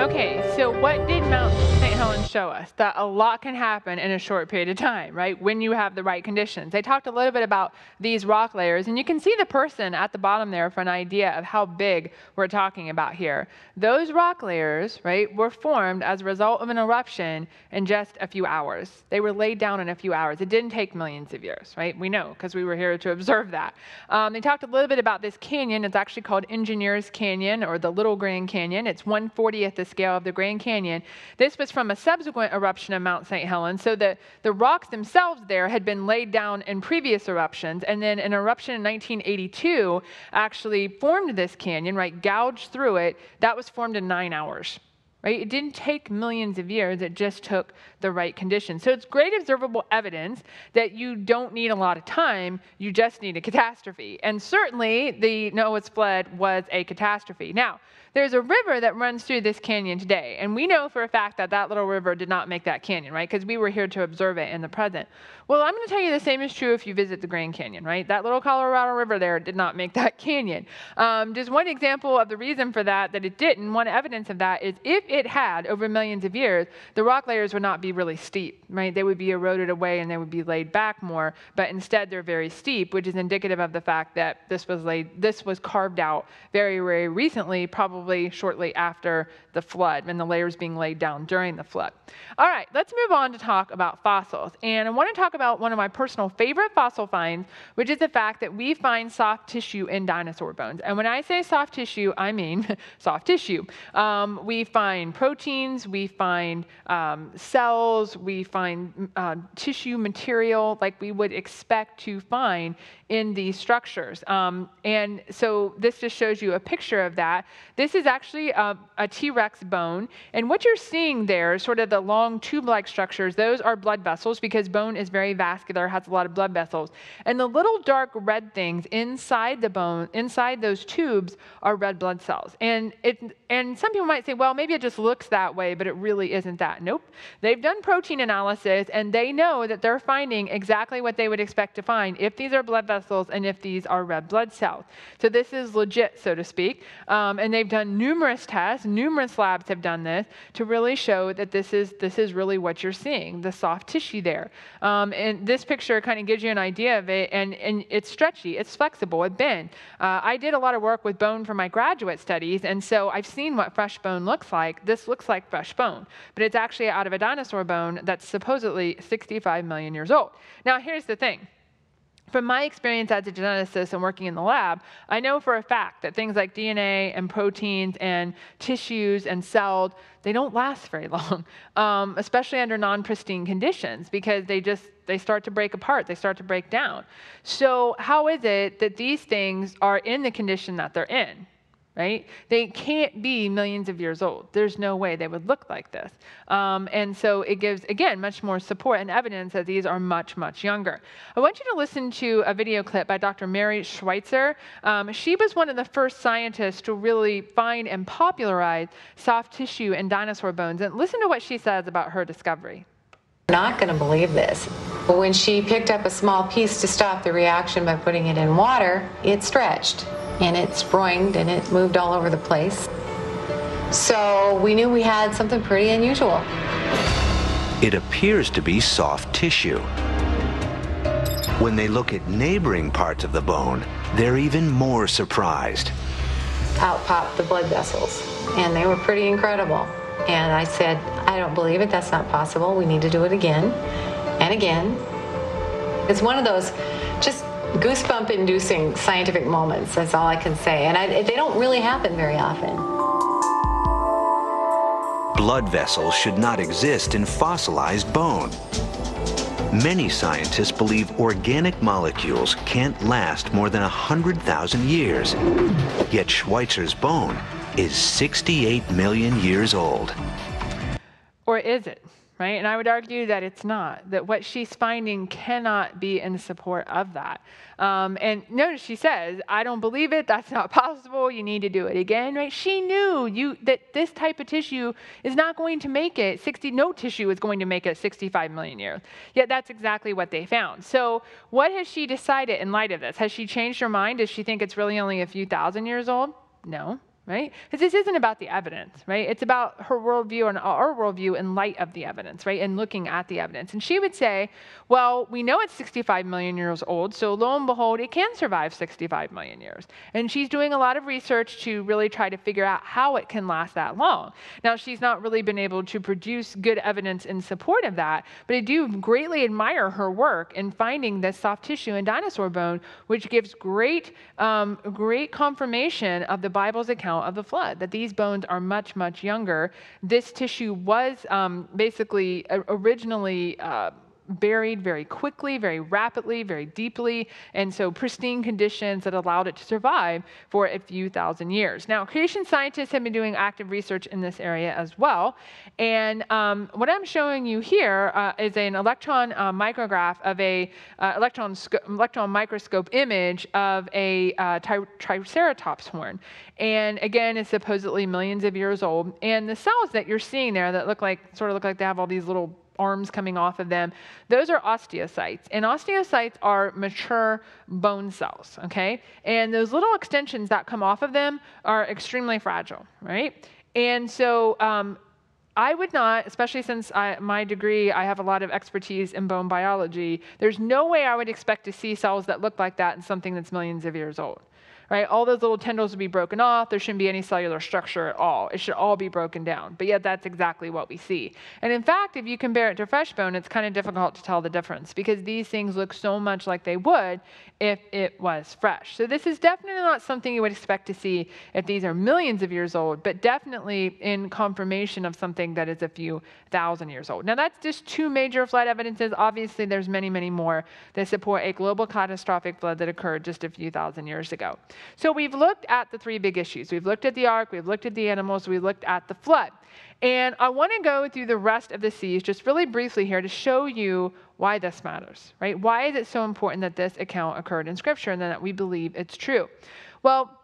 Okay, so what did Mount Helens show us? That a lot can happen in a short period of time, right? When you have the right conditions. They talked a little bit about these rock layers, and you can see the person at the bottom there for an idea of how big we're talking about here. Those rock layers, right, were formed as a result of an eruption in just a few hours. They were laid down in a few hours. It didn't take millions of years, right? We know because we were here to observe that. Um, they talked a little bit about this canyon. It's actually called Engineers Canyon or the Little Grand Canyon. It's 140th the scale of the Grand Canyon. This was from a subsequent eruption of Mount St. Helens. So the, the rocks themselves there had been laid down in previous eruptions. And then an eruption in 1982 actually formed this canyon, right, gouged through it. That was formed in nine hours. Right? It didn't take millions of years, it just took the right conditions. So it's great observable evidence that you don't need a lot of time, you just need a catastrophe. And certainly the Noah's flood was a catastrophe. Now, there's a river that runs through this canyon today, and we know for a fact that that little river did not make that canyon, right? Because we were here to observe it in the present. Well, I'm going to tell you the same is true if you visit the Grand Canyon, right? That little Colorado River there did not make that canyon. Um, just one example of the reason for that, that it didn't, one evidence of that is if it had over millions of years, the rock layers would not be really steep, right? They would be eroded away and they would be laid back more, but instead they're very steep, which is indicative of the fact that this was laid, this was carved out very, very recently, probably shortly after the flood and the layers being laid down during the flood. All right, let's move on to talk about fossils. And I want to talk about one of my personal favorite fossil finds, which is the fact that we find soft tissue in dinosaur bones. And when I say soft tissue, I mean soft tissue. Um, we find proteins, we find um, cells, we find uh, tissue material like we would expect to find in these structures. Um, and so this just shows you a picture of that. This is actually a, a T-Rex bone. And what you're seeing there, sort of the long tube-like structures, those are blood vessels because bone is very vascular, has a lot of blood vessels. And the little dark red things inside the bone, inside those tubes, are red blood cells. And, it, and some people might say, well, maybe it just looks that way, but it really isn't that. Nope. They've done protein analysis, and they know that they're finding exactly what they would expect to find if these are blood vessels vessels and if these are red blood cells. So this is legit, so to speak. Um, and they've done numerous tests, numerous labs have done this to really show that this is, this is really what you're seeing, the soft tissue there. Um, and this picture kind of gives you an idea of it, and, and it's stretchy, it's flexible, it bends. Uh, I did a lot of work with bone for my graduate studies, and so I've seen what fresh bone looks like. This looks like fresh bone, but it's actually out of a dinosaur bone that's supposedly 65 million years old. Now, here's the thing from my experience as a geneticist and working in the lab, I know for a fact that things like DNA and proteins and tissues and cells, they don't last very long, um, especially under non-pristine conditions because they just, they start to break apart, they start to break down. So how is it that these things are in the condition that they're in? Right? They can't be millions of years old. There's no way they would look like this. Um, and so it gives, again, much more support and evidence that these are much, much younger. I want you to listen to a video clip by Dr. Mary Schweitzer. Um, she was one of the first scientists to really find and popularize soft tissue in dinosaur bones. And listen to what she says about her discovery. Not going to believe this. But when she picked up a small piece to stop the reaction by putting it in water, it stretched and it sproinged and it moved all over the place. So we knew we had something pretty unusual. It appears to be soft tissue. When they look at neighboring parts of the bone, they're even more surprised. Out popped the blood vessels, and they were pretty incredible. And I said, I don't believe it. That's not possible. We need to do it again and again. It's one of those just goosebump inducing scientific moments. That's all I can say. And I, they don't really happen very often. Blood vessels should not exist in fossilized bone. Many scientists believe organic molecules can't last more than 100,000 years. Yet Schweitzer's bone is 68 million years old. Or is it? Right? And I would argue that it's not, that what she's finding cannot be in support of that. Um, and notice she says, I don't believe it. That's not possible. You need to do it again. Right? She knew you that this type of tissue is not going to make it 60, no tissue is going to make it 65 million years. Yet that's exactly what they found. So what has she decided in light of this? Has she changed her mind? Does she think it's really only a few thousand years old? No right? Because this isn't about the evidence, right? It's about her worldview and our worldview in light of the evidence, right? And looking at the evidence. And she would say, well, we know it's 65 million years old, so lo and behold, it can survive 65 million years. And she's doing a lot of research to really try to figure out how it can last that long. Now, she's not really been able to produce good evidence in support of that, but I do greatly admire her work in finding this soft tissue in dinosaur bone, which gives great, um, great confirmation of the Bible's account of the flood, that these bones are much, much younger. This tissue was um, basically uh, originally. Uh, buried very quickly, very rapidly, very deeply, and so pristine conditions that allowed it to survive for a few thousand years. Now, creation scientists have been doing active research in this area as well, and um, what I'm showing you here uh, is an electron uh, micrograph of a uh, electron, electron microscope image of a uh, tri triceratops horn, and again, it's supposedly millions of years old. And the cells that you're seeing there that look like sort of look like they have all these little arms coming off of them. Those are osteocytes. And osteocytes are mature bone cells, okay? And those little extensions that come off of them are extremely fragile, right? And so um, I would not, especially since I, my degree, I have a lot of expertise in bone biology, there's no way I would expect to see cells that look like that in something that's millions of years old right? All those little tendrils would be broken off. There shouldn't be any cellular structure at all. It should all be broken down. But yet that's exactly what we see. And in fact, if you compare it to fresh bone, it's kind of difficult to tell the difference because these things look so much like they would if it was fresh. So this is definitely not something you would expect to see if these are millions of years old, but definitely in confirmation of something that is a few thousand years old. Now that's just two major flood evidences. Obviously, there's many, many more that support a global catastrophic flood that occurred just a few thousand years ago. So we've looked at the three big issues. We've looked at the ark, we've looked at the animals, we've looked at the flood. And I want to go through the rest of the seas just really briefly here to show you why this matters, right? Why is it so important that this account occurred in Scripture and that we believe it's true? Well,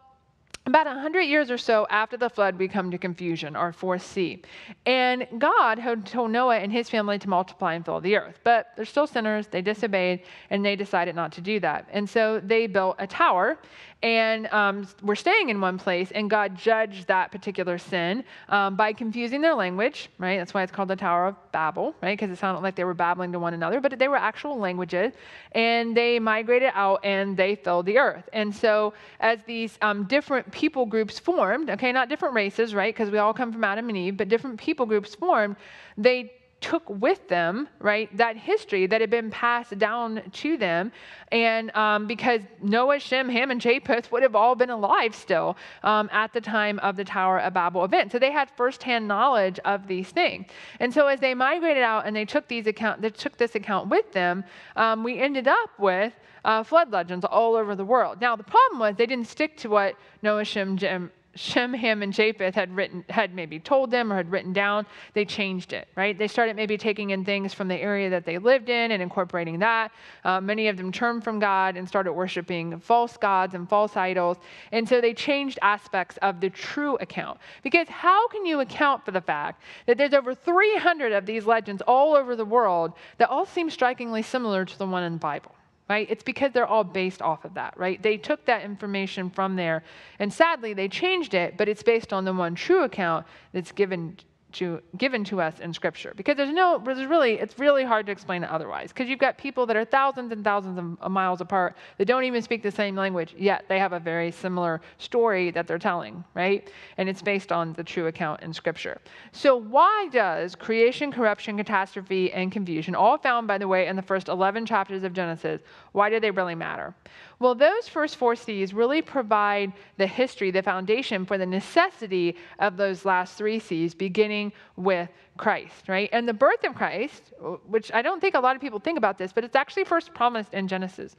about 100 years or so after the flood, we come to confusion, or fourth sea. And God had told Noah and his family to multiply and fill the earth. But they're still sinners, they disobeyed, and they decided not to do that. And so they built a tower, and um, were staying in one place, and God judged that particular sin um, by confusing their language, right? That's why it's called the Tower of Babel, right? Because it sounded like they were babbling to one another, but they were actual languages. And they migrated out and they filled the earth. And so as these um, different people groups formed, okay, not different races, right? Because we all come from Adam and Eve, but different people groups formed, they took with them, right, that history that had been passed down to them. And um, because Noah, Shem, Ham, and Japheth would have all been alive still um, at the time of the Tower of Babel event. So they had firsthand knowledge of these things. And so as they migrated out and they took, these account, they took this account with them, um, we ended up with uh, flood legends all over the world. Now, the problem was they didn't stick to what Noah, Shem, Jim, Shem, Ham, and Japheth had written, had maybe told them or had written down, they changed it, right? They started maybe taking in things from the area that they lived in and incorporating that. Uh, many of them turned from God and started worshiping false gods and false idols. And so they changed aspects of the true account. Because how can you account for the fact that there's over 300 of these legends all over the world that all seem strikingly similar to the one in the Bible? Right? It's because they're all based off of that, right? They took that information from there, and sadly, they changed it, but it's based on the one true account that's given to, given to us in Scripture. Because there's no, there's really, it's really hard to explain it otherwise. Because you've got people that are thousands and thousands of miles apart that don't even speak the same language, yet they have a very similar story that they're telling, right? And it's based on the true account in Scripture. So why does creation, corruption, catastrophe, and confusion, all found, by the way, in the first 11 chapters of Genesis, why do they really matter? Well, those first four C's really provide the history, the foundation for the necessity of those last three C's, beginning with Christ, right? And the birth of Christ, which I don't think a lot of people think about this, but it's actually first promised in Genesis.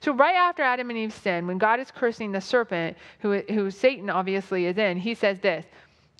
So, right after Adam and Eve sin, when God is cursing the serpent, who, who Satan obviously is in, he says this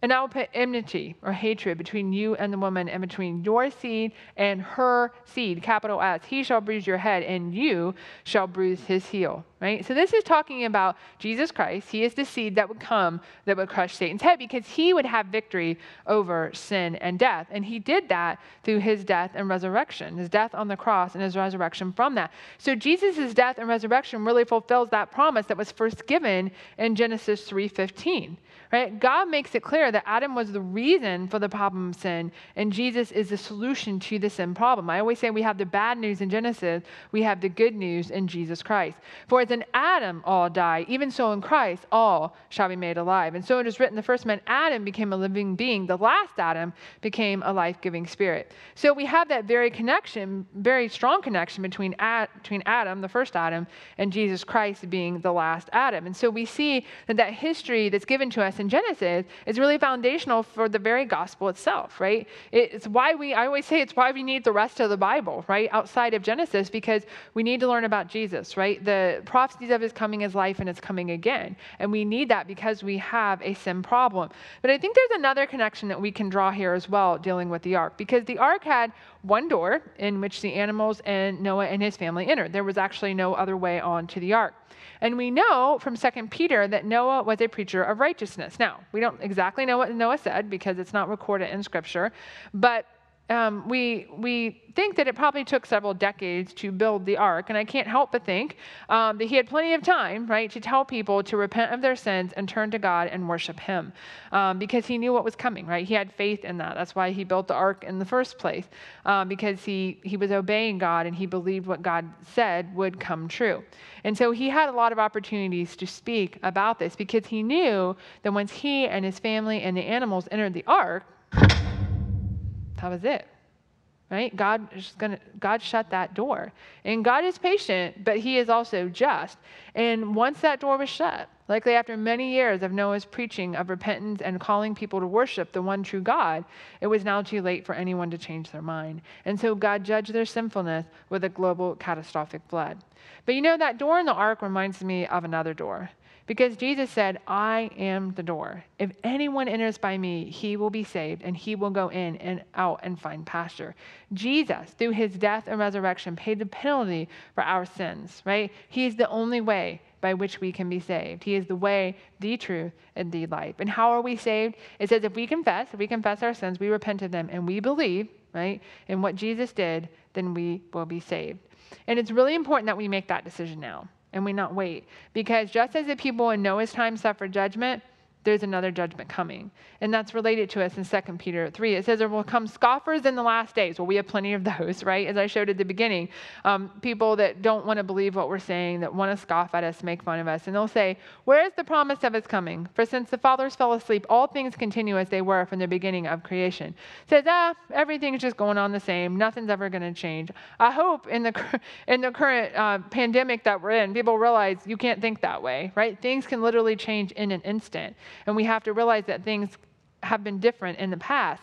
and I will put enmity or hatred between you and the woman, and between your seed and her seed, capital S. He shall bruise your head, and you shall bruise his heel. Right? So this is talking about Jesus Christ. He is the seed that would come that would crush Satan's head because he would have victory over sin and death. And he did that through his death and resurrection, his death on the cross and his resurrection from that. So Jesus' death and resurrection really fulfills that promise that was first given in Genesis 3:15. Right? God makes it clear that Adam was the reason for the problem of sin, and Jesus is the solution to the sin problem. I always say we have the bad news in Genesis, we have the good news in Jesus Christ. For as in Adam all die, even so in Christ all shall be made alive. And so it is written the first man, Adam, became a living being, the last Adam became a life giving spirit. So we have that very connection, very strong connection between, Ad, between Adam, the first Adam, and Jesus Christ being the last Adam. And so we see that that history that's given to us in Genesis is really foundational for the very gospel itself, right? It's why we, I always say it's why we need the rest of the Bible, right? Outside of Genesis, because we need to learn about Jesus, right? The prophecies of his coming, his life, and his coming again. And we need that because we have a sin problem. But I think there's another connection that we can draw here as well dealing with the ark, because the ark had one door in which the animals and Noah and his family entered. There was actually no other way on to the ark. And we know from 2 Peter that Noah was a preacher of righteousness. Now, we don't exactly know what Noah said because it's not recorded in Scripture, but um, we, we think that it probably took several decades to build the ark, and I can't help but think um, that he had plenty of time, right, to tell people to repent of their sins and turn to God and worship Him, um, because he knew what was coming, right? He had faith in that. That's why he built the ark in the first place, um, because he he was obeying God and he believed what God said would come true, and so he had a lot of opportunities to speak about this because he knew that once he and his family and the animals entered the ark that was it. Right? God is gonna God shut that door. And God is patient, but he is also just. And once that door was shut, likely after many years of Noah's preaching of repentance and calling people to worship the one true God, it was now too late for anyone to change their mind. And so God judged their sinfulness with a global catastrophic flood. But you know, that door in the ark reminds me of another door. Because Jesus said, I am the door. If anyone enters by me, he will be saved, and he will go in and out and find pasture. Jesus, through his death and resurrection, paid the penalty for our sins, right? He is the only way by which we can be saved. He is the way, the truth, and the life. And how are we saved? It says if we confess, if we confess our sins, we repent of them, and we believe, right, in what Jesus did, then we will be saved. And it's really important that we make that decision now and we not wait. Because just as the people in Noah's time suffered judgment, there's another judgment coming. And that's related to us in 2 Peter 3. It says there will come scoffers in the last days. Well, we have plenty of those, right? As I showed at the beginning, um, people that don't want to believe what we're saying, that want to scoff at us, make fun of us. And they'll say, Where is the promise of his coming? For since the fathers fell asleep, all things continue as they were from the beginning of creation. It says, Ah, everything's just going on the same. Nothing's ever going to change. I hope in the, in the current uh, pandemic that we're in, people realize you can't think that way, right? Things can literally change in an instant. And we have to realize that things have been different in the past.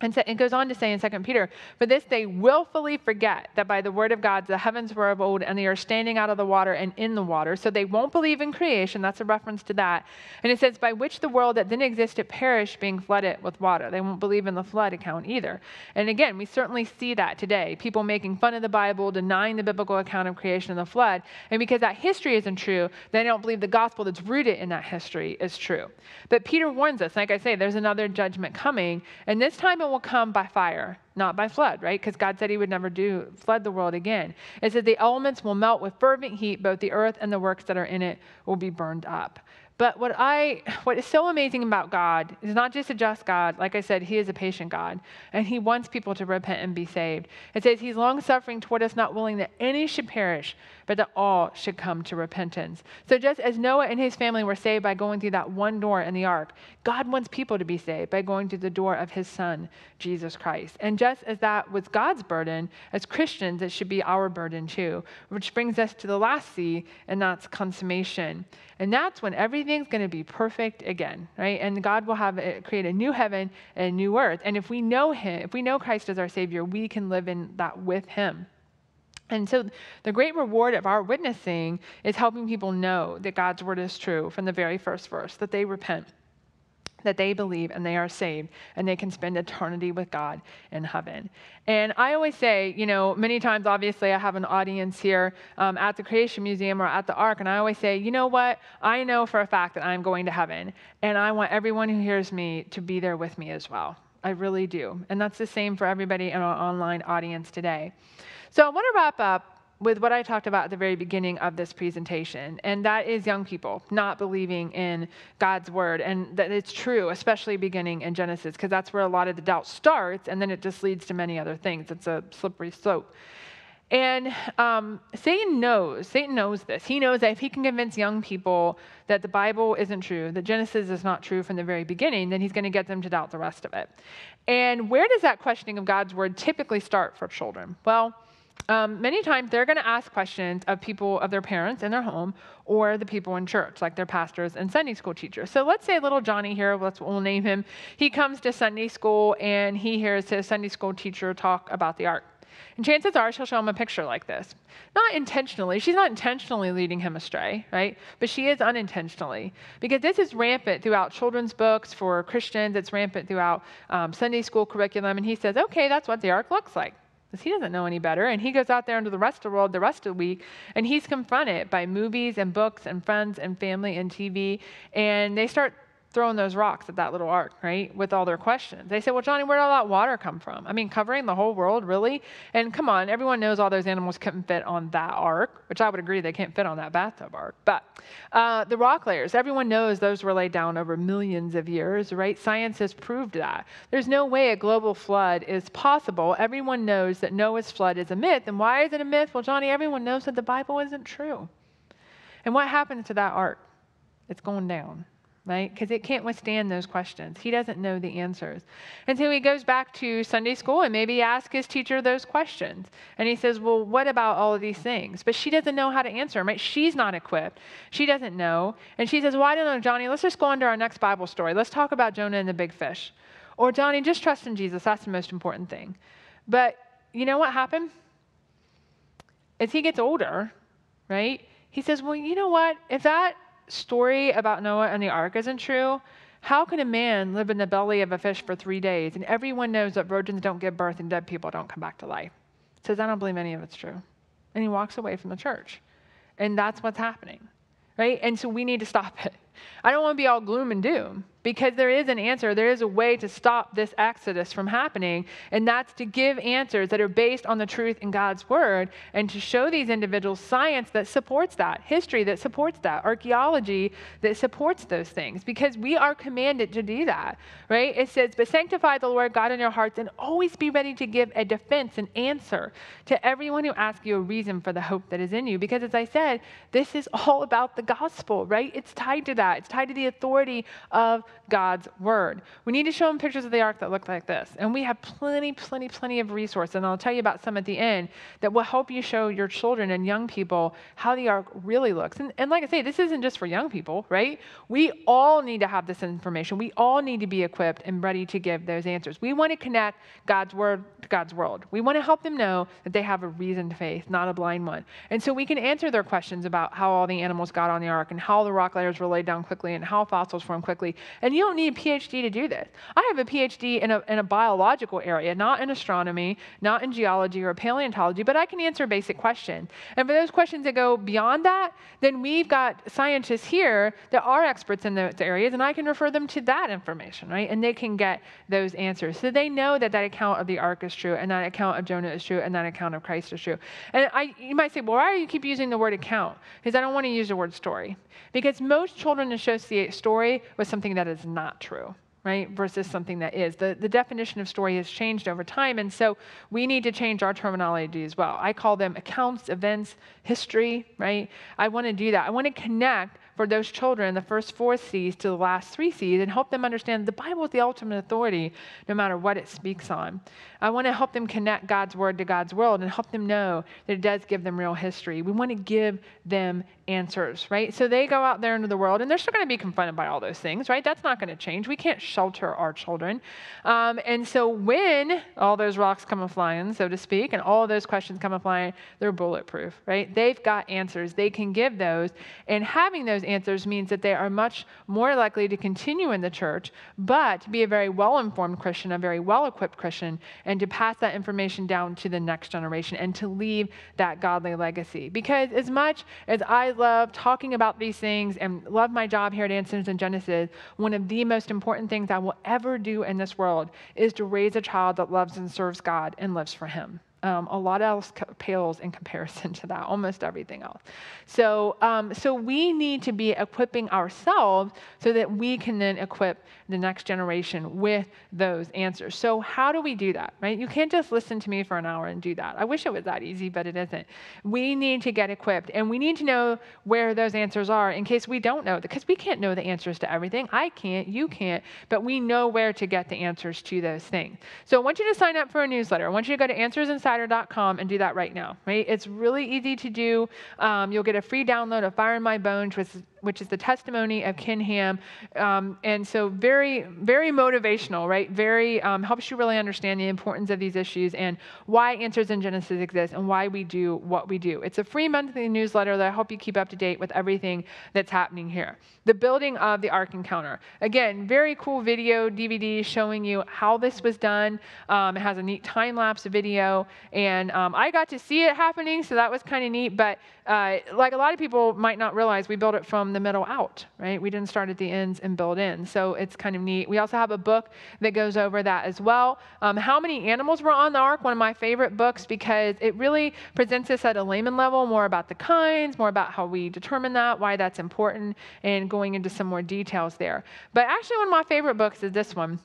And so it goes on to say in 2 Peter, for this they willfully forget that by the word of God the heavens were of old and they are standing out of the water and in the water. So they won't believe in creation. That's a reference to that. And it says, by which the world that then existed perished, being flooded with water. They won't believe in the flood account either. And again, we certainly see that today. People making fun of the Bible, denying the biblical account of creation and the flood. And because that history isn't true, they don't believe the gospel that's rooted in that history is true. But Peter warns us, like I say, there's another judgment coming. And this time will come by fire, not by flood, right? Because God said he would never do flood the world again. It said the elements will melt with fervent heat, both the earth and the works that are in it will be burned up. But what I what is so amazing about God is not just a just God, like I said, he is a patient God, and he wants people to repent and be saved. It says he's long suffering toward us, not willing that any should perish, but that all should come to repentance. So just as Noah and his family were saved by going through that one door in the ark, God wants people to be saved by going through the door of his son, Jesus Christ. And just as that was God's burden, as Christians, it should be our burden too, which brings us to the last C, and that's consummation. And that's when everything's going to be perfect again, right? And God will have it, create a new heaven and a new earth. And if we know Him, if we know Christ as our Savior, we can live in that with Him. And so, the great reward of our witnessing is helping people know that God's word is true from the very first verse, that they repent that they believe and they are saved and they can spend eternity with God in heaven. And I always say, you know, many times, obviously, I have an audience here um, at the Creation Museum or at the Ark, and I always say, you know what? I know for a fact that I'm going to heaven, and I want everyone who hears me to be there with me as well. I really do. And that's the same for everybody in our online audience today. So I want to wrap up with what I talked about at the very beginning of this presentation, and that is young people not believing in God's word. And that it's true, especially beginning in Genesis, because that's where a lot of the doubt starts, and then it just leads to many other things. It's a slippery slope. And um, Satan knows, Satan knows this. He knows that if he can convince young people that the Bible isn't true, that Genesis is not true from the very beginning, then he's going to get them to doubt the rest of it. And where does that questioning of God's word typically start for children? Well, um, many times they're going to ask questions of people, of their parents in their home, or the people in church, like their pastors and Sunday school teachers. So let's say little Johnny here, let's, we'll name him, he comes to Sunday school and he hears his Sunday school teacher talk about the ark. And chances are she'll show him a picture like this. Not intentionally. She's not intentionally leading him astray, right? But she is unintentionally. Because this is rampant throughout children's books for Christians, it's rampant throughout um, Sunday school curriculum. And he says, okay, that's what the ark looks like because he doesn't know any better. And he goes out there into the rest of the world the rest of the week, and he's confronted by movies and books and friends and family and TV, and they start throwing those rocks at that little ark, right, with all their questions. They say, Well, Johnny, where did all that water come from? I mean, covering the whole world, really? And come on, everyone knows all those animals couldn't fit on that ark, which I would agree they can't fit on that bathtub ark. But uh, the rock layers, everyone knows those were laid down over millions of years, right? Science has proved that. There's no way a global flood is possible. Everyone knows that Noah's flood is a myth. And why is it a myth? Well, Johnny, everyone knows that the Bible isn't true. And what happened to that ark? It's going down right? Because it can't withstand those questions. He doesn't know the answers. And so he goes back to Sunday school and maybe ask his teacher those questions. And he says, Well, what about all of these things? But she doesn't know how to answer them, right? She's not equipped. She doesn't know. And she says, Well, I don't know, Johnny, let's just go on to our next Bible story. Let's talk about Jonah and the big fish. Or, Johnny, just trust in Jesus. That's the most important thing. But you know what happened? As he gets older, right? He says, Well, you know what? If that story about Noah and the ark isn't true, how can a man live in the belly of a fish for three days and everyone knows that virgins don't give birth and dead people don't come back to life? He says, I don't believe any of it's true. And he walks away from the church. And that's what's happening, right? And so we need to stop it. I don't want to be all gloom and doom because there is an answer. There is a way to stop this exodus from happening, and that's to give answers that are based on the truth in God's word and to show these individuals science that supports that, history that supports that, archaeology that supports those things because we are commanded to do that, right? It says, But sanctify the Lord God in your hearts and always be ready to give a defense, an answer to everyone who asks you a reason for the hope that is in you. Because as I said, this is all about the gospel, right? It's tied to that, it's tied to the authority of God's word. We need to show them pictures of the ark that look like this. And we have plenty, plenty, plenty of resources. And I'll tell you about some at the end that will help you show your children and young people how the ark really looks. And, and like I say, this isn't just for young people, right? We all need to have this information. We all need to be equipped and ready to give those answers. We want to connect God's word to God's world. We want to help them know that they have a reasoned faith, not a blind one. And so we can answer their questions about how all the animals got on the ark and how the rock layers were laid down quickly and how fossils form quickly And you don't need a PhD to do this. I have a PhD in a, in a biological area, not in astronomy, not in geology or paleontology, but I can answer basic questions. And for those questions that go beyond that, then we've got scientists here that are experts in those areas, and I can refer them to that information, right? And they can get those answers. So they know that that account of the ark is true, and that account of Jonah is true, and that account of Christ is true. And I, you might say, well, why do you keep using the word account? Because I don't want to use the word story. Because most children associate story with something that is not true right, versus something that is. The, the definition of story has changed over time, and so we need to change our terminology as well. I call them accounts, events, history, right? I want to do that. I want to connect for those children the first four C's to the last three C's and help them understand the Bible is the ultimate authority no matter what it speaks on. I want to help them connect God's word to God's world and help them know that it does give them real history. We want to give them answers, right? So they go out there into the world and they're still going to be confronted by all those things, right? That's not going to change. We can't shelter our children. Um, and so when all those rocks come flying, so to speak, and all those questions come flying, they're bulletproof, right? They've got answers. They can give those. And having those answers means that they are much more likely to continue in the church, but be a very well informed Christian, a very well equipped Christian, and to pass that information down to the next generation and to leave that godly legacy. Because as much as I love talking about these things and love my job here at Answers in Genesis, one of the most important things I will ever do in this world is to raise a child that loves and serves God and lives for Him. Um, a lot else pales in comparison to that, almost everything else. So, um, so we need to be equipping ourselves so that we can then equip the next generation with those answers. So, how do we do that, right? You can't just listen to me for an hour and do that. I wish it was that easy, but it isn't. We need to get equipped and we need to know where those answers are in case we don't know, because we can't know the answers to everything. I can't, you can't, but we know where to get the answers to those things. So, I want you to sign up for a newsletter. I want you to go to answersinsider.com and do that right now, right? It's really easy to do. Um, you'll get a free download of Fire in My Bones, which which is the testimony of Ken Ham. Um, and so very, very motivational, right? Very um, helps you really understand the importance of these issues and why Answers in Genesis exist and why we do what we do. It's a free monthly newsletter that I hope you keep up to date with everything that's happening here. The building of the Ark Encounter. Again, very cool video, DVD showing you how this was done. Um, it has a neat time lapse video. And um, I got to see it happening, so that was kind of neat. But uh, like a lot of people might not realize, we built it from the middle out, right? We didn't start at the ends and build in. So it's kind of neat. We also have a book that goes over that as well. Um, how many animals were on the ark? One of my favorite books because it really presents us at a layman level, more about the kinds, more about how we determine that, why that's important, and going into some more details there. But actually, one of my favorite books is this one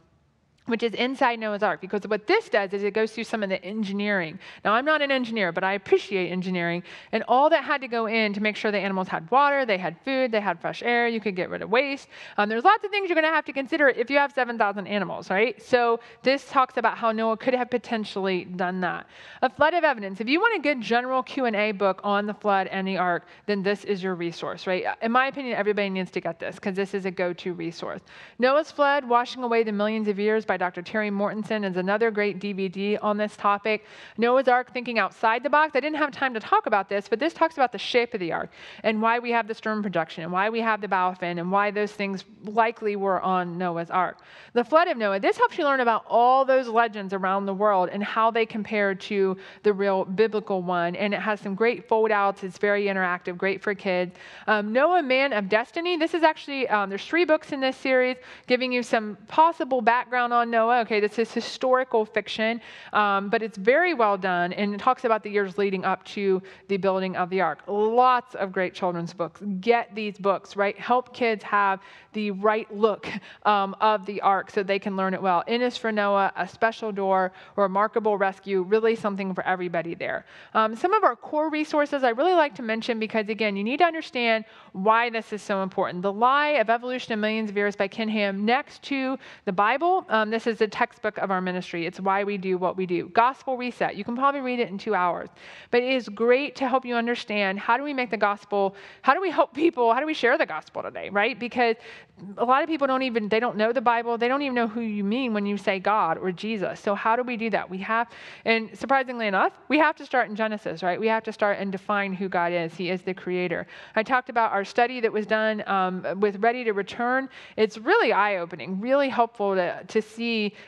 which is inside Noah's Ark, because what this does is it goes through some of the engineering. Now, I'm not an engineer, but I appreciate engineering, and all that had to go in to make sure the animals had water, they had food, they had fresh air, you could get rid of waste. Um, there's lots of things you're going to have to consider if you have 7,000 animals, right? So this talks about how Noah could have potentially done that. A flood of evidence. If you want a good general Q&A book on the flood and the ark, then this is your resource, right? In my opinion, everybody needs to get this because this is a go-to resource. Noah's flood, washing away the millions of years by Dr. Terry Mortenson is another great DVD on this topic. Noah's Ark, thinking outside the box. I didn't have time to talk about this, but this talks about the shape of the ark and why we have the stern projection and why we have the bow fin and why those things likely were on Noah's Ark. The flood of Noah, this helps you learn about all those legends around the world and how they compare to the real biblical one. And it has some great fold outs. It's very interactive, great for kids. Um, Noah, Man of Destiny. This is actually, um, there's three books in this series giving you some possible background on Noah. Okay, this is historical fiction, um, but it's very well done, and it talks about the years leading up to the building of the ark. Lots of great children's books. Get these books, right? Help kids have the right look um, of the ark so they can learn it well. Innis for Noah, A Special Door, Remarkable Rescue, really something for everybody there. Um, some of our core resources I really like to mention because, again, you need to understand why this is so important. The Lie of Evolution in Millions of Years by Ken Ham next to the Bible. Um, this is a textbook of our ministry. It's why we do what we do. Gospel Reset. You can probably read it in two hours. But it is great to help you understand how do we make the gospel, how do we help people, how do we share the gospel today, right? Because a lot of people don't even, they don't know the Bible. They don't even know who you mean when you say God or Jesus. So how do we do that? We have, and surprisingly enough, we have to start in Genesis, right? We have to start and define who God is. He is the creator. I talked about our study that was done um, with Ready to Return. It's really eye opening, really helpful to, to see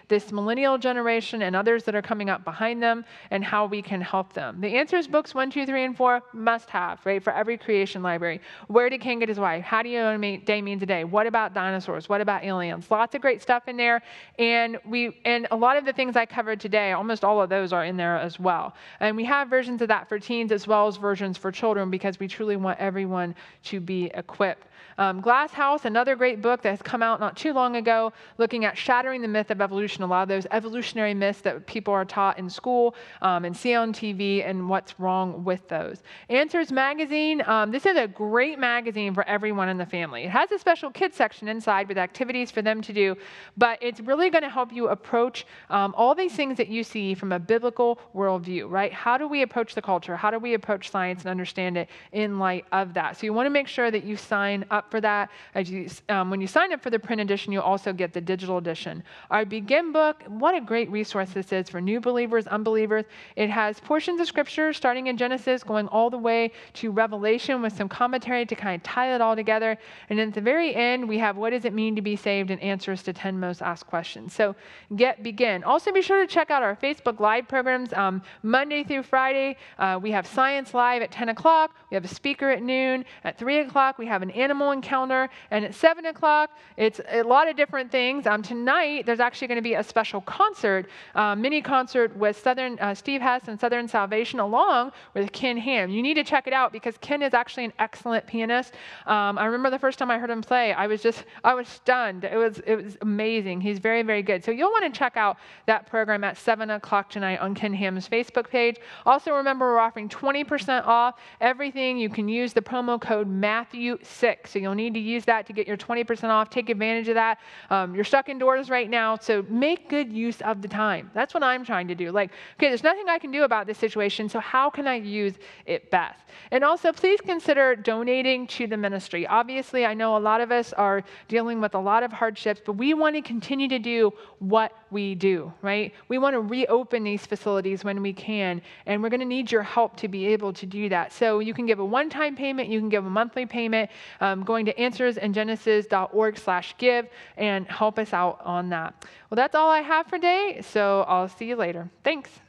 this millennial generation and others that are coming up behind them and how we can help them. The answers books one, two, three, and four must have, right, for every creation library. Where did Cain get his wife? How do you know day means a day? What about dinosaurs? What about aliens? Lots of great stuff in there. And we and a lot of the things I covered today, almost all of those are in there as well. And we have versions of that for teens as well as versions for children because we truly want everyone to be equipped. Um, Glass House, another great book that has come out not too long ago, looking at shattering the myth of evolution, a lot of those evolutionary myths that people are taught in school um, and see on TV and what's wrong with those. Answers Magazine, um, this is a great magazine for everyone in the family. It has a special kids section inside with activities for them to do, but it's really going to help you approach um, all these things that you see from a biblical worldview, right? How do we approach the culture? How do we approach science and understand it in light of that? So you want to make sure that you sign up up for that. You, um, when you sign up for the print edition, you also get the digital edition. Our Begin book, what a great resource this is for new believers, unbelievers. It has portions of scripture starting in Genesis, going all the way to Revelation with some commentary to kind of tie it all together. And then at the very end, we have what does it mean to be saved and answers to 10 most asked questions. So get Begin. Also, be sure to check out our Facebook Live programs um, Monday through Friday. Uh, we have Science Live at 10 o'clock. We have a speaker at noon. At 3 o'clock, we have an animal encounter. And at 7 o'clock, it's a lot of different things. Um, tonight, there's actually going to be a special concert, uh, mini concert with Southern uh, Steve Hess and Southern Salvation, along with Ken Ham. You need to check it out because Ken is actually an excellent pianist. Um, I remember the first time I heard him play, I was just, I was stunned. It was, it was amazing. He's very, very good. So you'll want to check out that program at 7 o'clock tonight on Ken Ham's Facebook page. Also, remember, we're offering 20% off everything. You can use the promo code Matthew6. So you'll need to use that to get your 20% off. Take advantage of that. Um, you're stuck indoors right now, so make good use of the time. That's what I'm trying to do. Like, okay, there's nothing I can do about this situation, so how can I use it best? And also, please consider donating to the ministry. Obviously, I know a lot of us are dealing with a lot of hardships, but we want to continue to do what we do, right? We want to reopen these facilities when we can, and we're going to need your help to be able to do that. So you can give a one-time payment, you can give a monthly payment. Um, going to answersingenesis.org slash give and help us out on that. Well, that's all I have for today, so I'll see you later. Thanks.